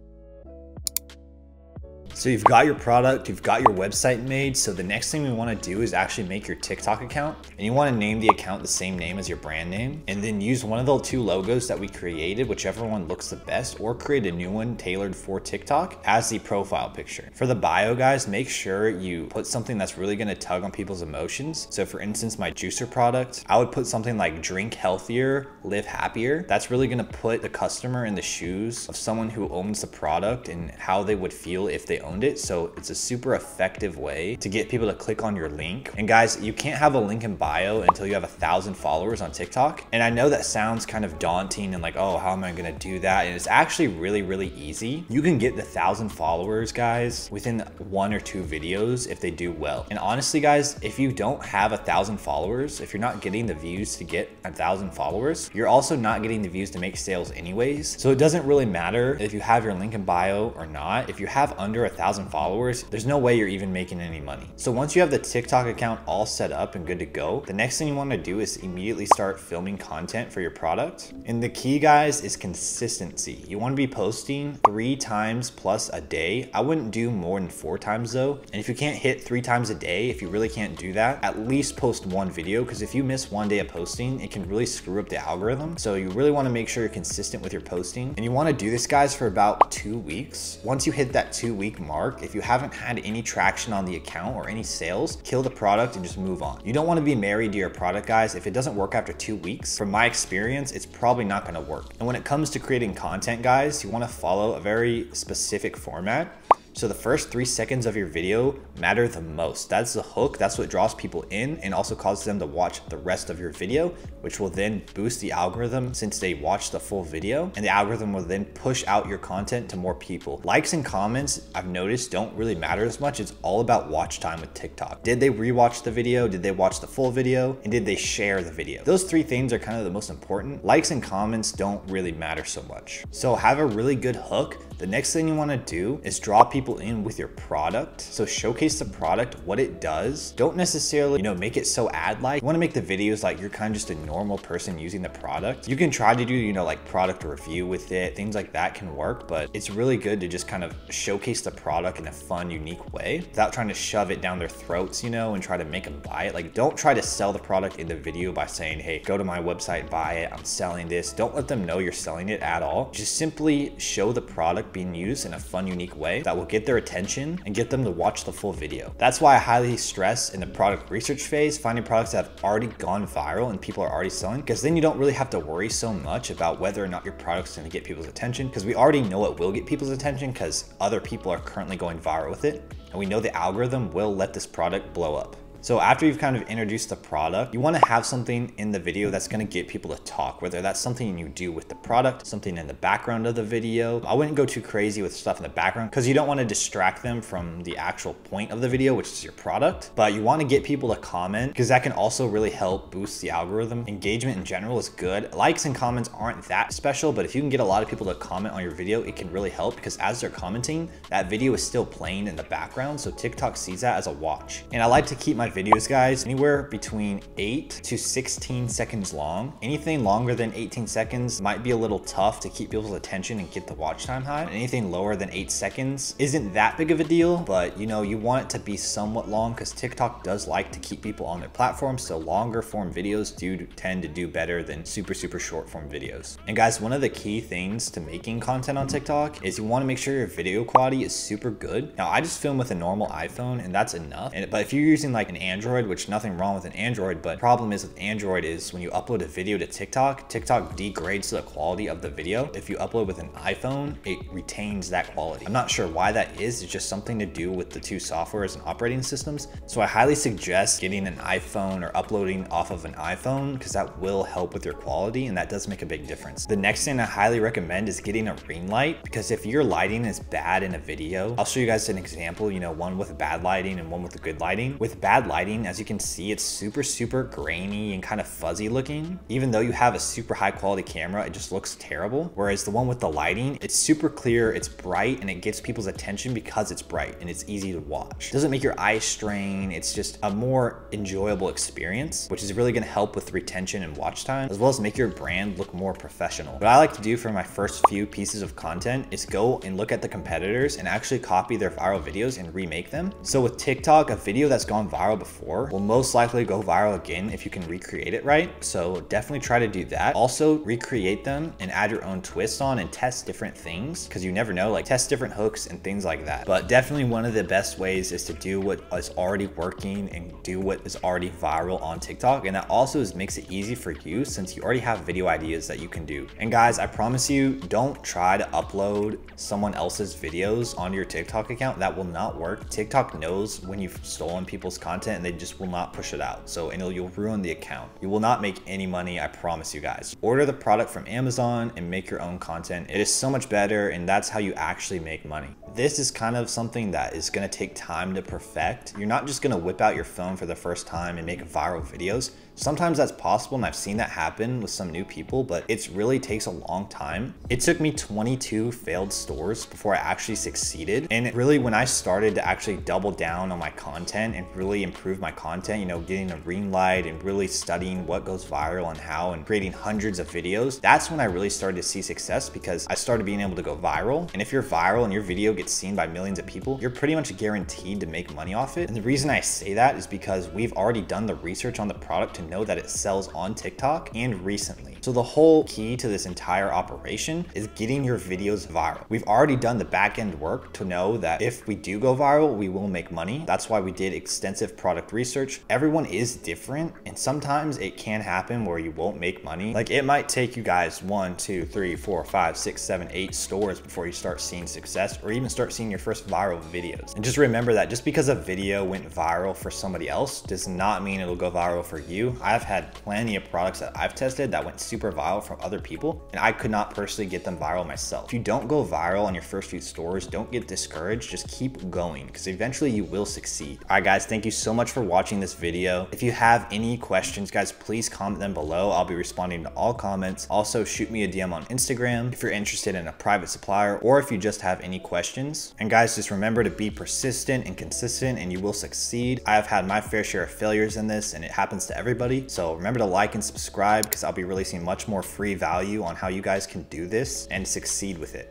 So you've got your product, you've got your website made. So the next thing we wanna do is actually make your TikTok account. And you wanna name the account the same name as your brand name. And then use one of the two logos that we created, whichever one looks the best, or create a new one tailored for TikTok as the profile picture. For the bio guys, make sure you put something that's really gonna tug on people's emotions. So for instance, my juicer product, I would put something like drink healthier, live happier. That's really gonna put the customer in the shoes of someone who owns the product and how they would feel if they owned it. So it's a super effective way to get people to click on your link. And guys, you can't have a link in bio until you have a thousand followers on TikTok. And I know that sounds kind of daunting and like, oh, how am I gonna do that? And it's actually really, really easy. You can get the thousand followers, guys, within one or two videos if they do well. And honestly, guys, if you don't have a thousand followers, if you're not getting the views to get a thousand followers, you're also not getting the views to make sales anyways. So it doesn't really matter if you have your link in bio or not. If you have under a thousand followers, there's no way you're even making any money. So once you have the TikTok account all set up and good to go, the next thing you want to do is immediately start filming content for your product. And the key guys is consistency. You want to be posting three times plus a day. I wouldn't do more than four times though. And if you can't hit three times a day, if you really can't do that, at least post one video because if you miss one day of posting, it can really screw up the algorithm. So you really want to make sure you're consistent with your posting. And you want to do this guys for about two weeks. Once you hit that two week mark, if you haven't had any traction on the account or any sales, kill the product and just move on. You don't want to be married to your product, guys. If it doesn't work after two weeks, from my experience, it's probably not going to work. And when it comes to creating content, guys, you want to follow a very specific format. So the first three seconds of your video matter the most. That's the hook. That's what draws people in and also causes them to watch the rest of your video, which will then boost the algorithm since they watched the full video and the algorithm will then push out your content to more people. Likes and comments I've noticed don't really matter as much. It's all about watch time with TikTok. Did they rewatch the video? Did they watch the full video? And did they share the video? Those three things are kind of the most important. Likes and comments don't really matter so much. So have a really good hook. The next thing you wanna do is draw people in with your product. So showcase the product, what it does. Don't necessarily, you know, make it so ad-like. You wanna make the videos like you're kind of just a normal person using the product. You can try to do, you know, like product review with it. Things like that can work, but it's really good to just kind of showcase the product in a fun, unique way without trying to shove it down their throats, you know, and try to make them buy it. Like don't try to sell the product in the video by saying, hey, go to my website, buy it, I'm selling this. Don't let them know you're selling it at all. Just simply show the product being used in a fun, unique way that will get their attention and get them to watch the full video. That's why I highly stress in the product research phase, finding products that have already gone viral and people are already selling, because then you don't really have to worry so much about whether or not your product's gonna get people's attention, because we already know it will get people's attention because other people are currently going viral with it. And we know the algorithm will let this product blow up. So after you've kind of introduced the product, you wanna have something in the video that's gonna get people to talk, whether that's something you do with the product, something in the background of the video. I wouldn't go too crazy with stuff in the background because you don't wanna distract them from the actual point of the video, which is your product, but you wanna get people to comment because that can also really help boost the algorithm. Engagement in general is good. Likes and comments aren't that special, but if you can get a lot of people to comment on your video, it can really help because as they're commenting, that video is still playing in the background. So TikTok sees that as a watch. And I like to keep my videos, guys, anywhere between 8 to 16 seconds long. Anything longer than 18 seconds might be a little tough to keep people's attention and get the watch time high. Anything lower than 8 seconds isn't that big of a deal, but you know, you want it to be somewhat long because TikTok does like to keep people on their platform, so longer form videos do tend to do better than super, super short form videos. And guys, one of the key things to making content on TikTok is you want to make sure your video quality is super good. Now, I just film with a normal iPhone and that's enough. And, but if you're using like an Android, which nothing wrong with an Android, but problem is with Android is when you upload a video to TikTok, TikTok degrades the quality of the video. If you upload with an iPhone, it retains that quality. I'm not sure why that is. It's just something to do with the two softwares and operating systems. So I highly suggest getting an iPhone or uploading off of an iPhone because that will help with your quality and that does make a big difference. The next thing I highly recommend is getting a ring light because if your lighting is bad in a video, I'll show you guys an example, you know, one with bad lighting and one with good lighting. With bad lighting, as you can see, it's super, super grainy and kind of fuzzy looking. Even though you have a super high quality camera, it just looks terrible. Whereas the one with the lighting, it's super clear, it's bright, and it gets people's attention because it's bright and it's easy to watch. It doesn't make your eyes strain. It's just a more enjoyable experience, which is really gonna help with retention and watch time, as well as make your brand look more professional. What I like to do for my first few pieces of content is go and look at the competitors and actually copy their viral videos and remake them. So with TikTok, a video that's gone viral before will most likely go viral again if you can recreate it right. So definitely try to do that. Also recreate them and add your own twist on and test different things because you never know, like test different hooks and things like that. But definitely one of the best ways is to do what is already working and do what is already viral on TikTok. And that also is, makes it easy for you since you already have video ideas that you can do. And guys, I promise you, don't try to upload someone else's videos onto your TikTok account. That will not work. TikTok knows when you've stolen people's content and they just will not push it out. So, and you'll ruin the account. You will not make any money, I promise you guys. Order the product from Amazon and make your own content. It is so much better and that's how you actually make money. This is kind of something that is gonna take time to perfect. You're not just gonna whip out your phone for the first time and make viral videos. Sometimes that's possible and I've seen that happen with some new people, but it really takes a long time. It took me 22 failed stores before I actually succeeded. And really when I started to actually double down on my content and really improve my content, you know, getting a ring light and really studying what goes viral and how and creating hundreds of videos, that's when I really started to see success because I started being able to go viral. And if you're viral and your video gets seen by millions of people, you're pretty much guaranteed to make money off it. And the reason I say that is because we've already done the research on the product to know that it sells on TikTok and recently. So the whole key to this entire operation is getting your videos viral. We've already done the back end work to know that if we do go viral, we will make money. That's why we did extensive product research. Everyone is different and sometimes it can happen where you won't make money. Like it might take you guys one, two, three, four, five, six, seven, eight stores before you start seeing success or even start seeing your first viral videos. And just remember that just because a video went viral for somebody else does not mean it'll go viral for you. I've had plenty of products that I've tested that went super viral from other people and I could not personally get them viral myself. If you don't go viral on your first few stores, don't get discouraged, just keep going because eventually you will succeed. All right guys, thank you so much for watching this video. If you have any questions, guys, please comment them below. I'll be responding to all comments. Also shoot me a DM on Instagram if you're interested in a private supplier or if you just have any questions. And guys, just remember to be persistent and consistent and you will succeed. I have had my fair share of failures in this and it happens to everybody. So remember to like and subscribe because I'll be releasing much more free value on how you guys can do this and succeed with it.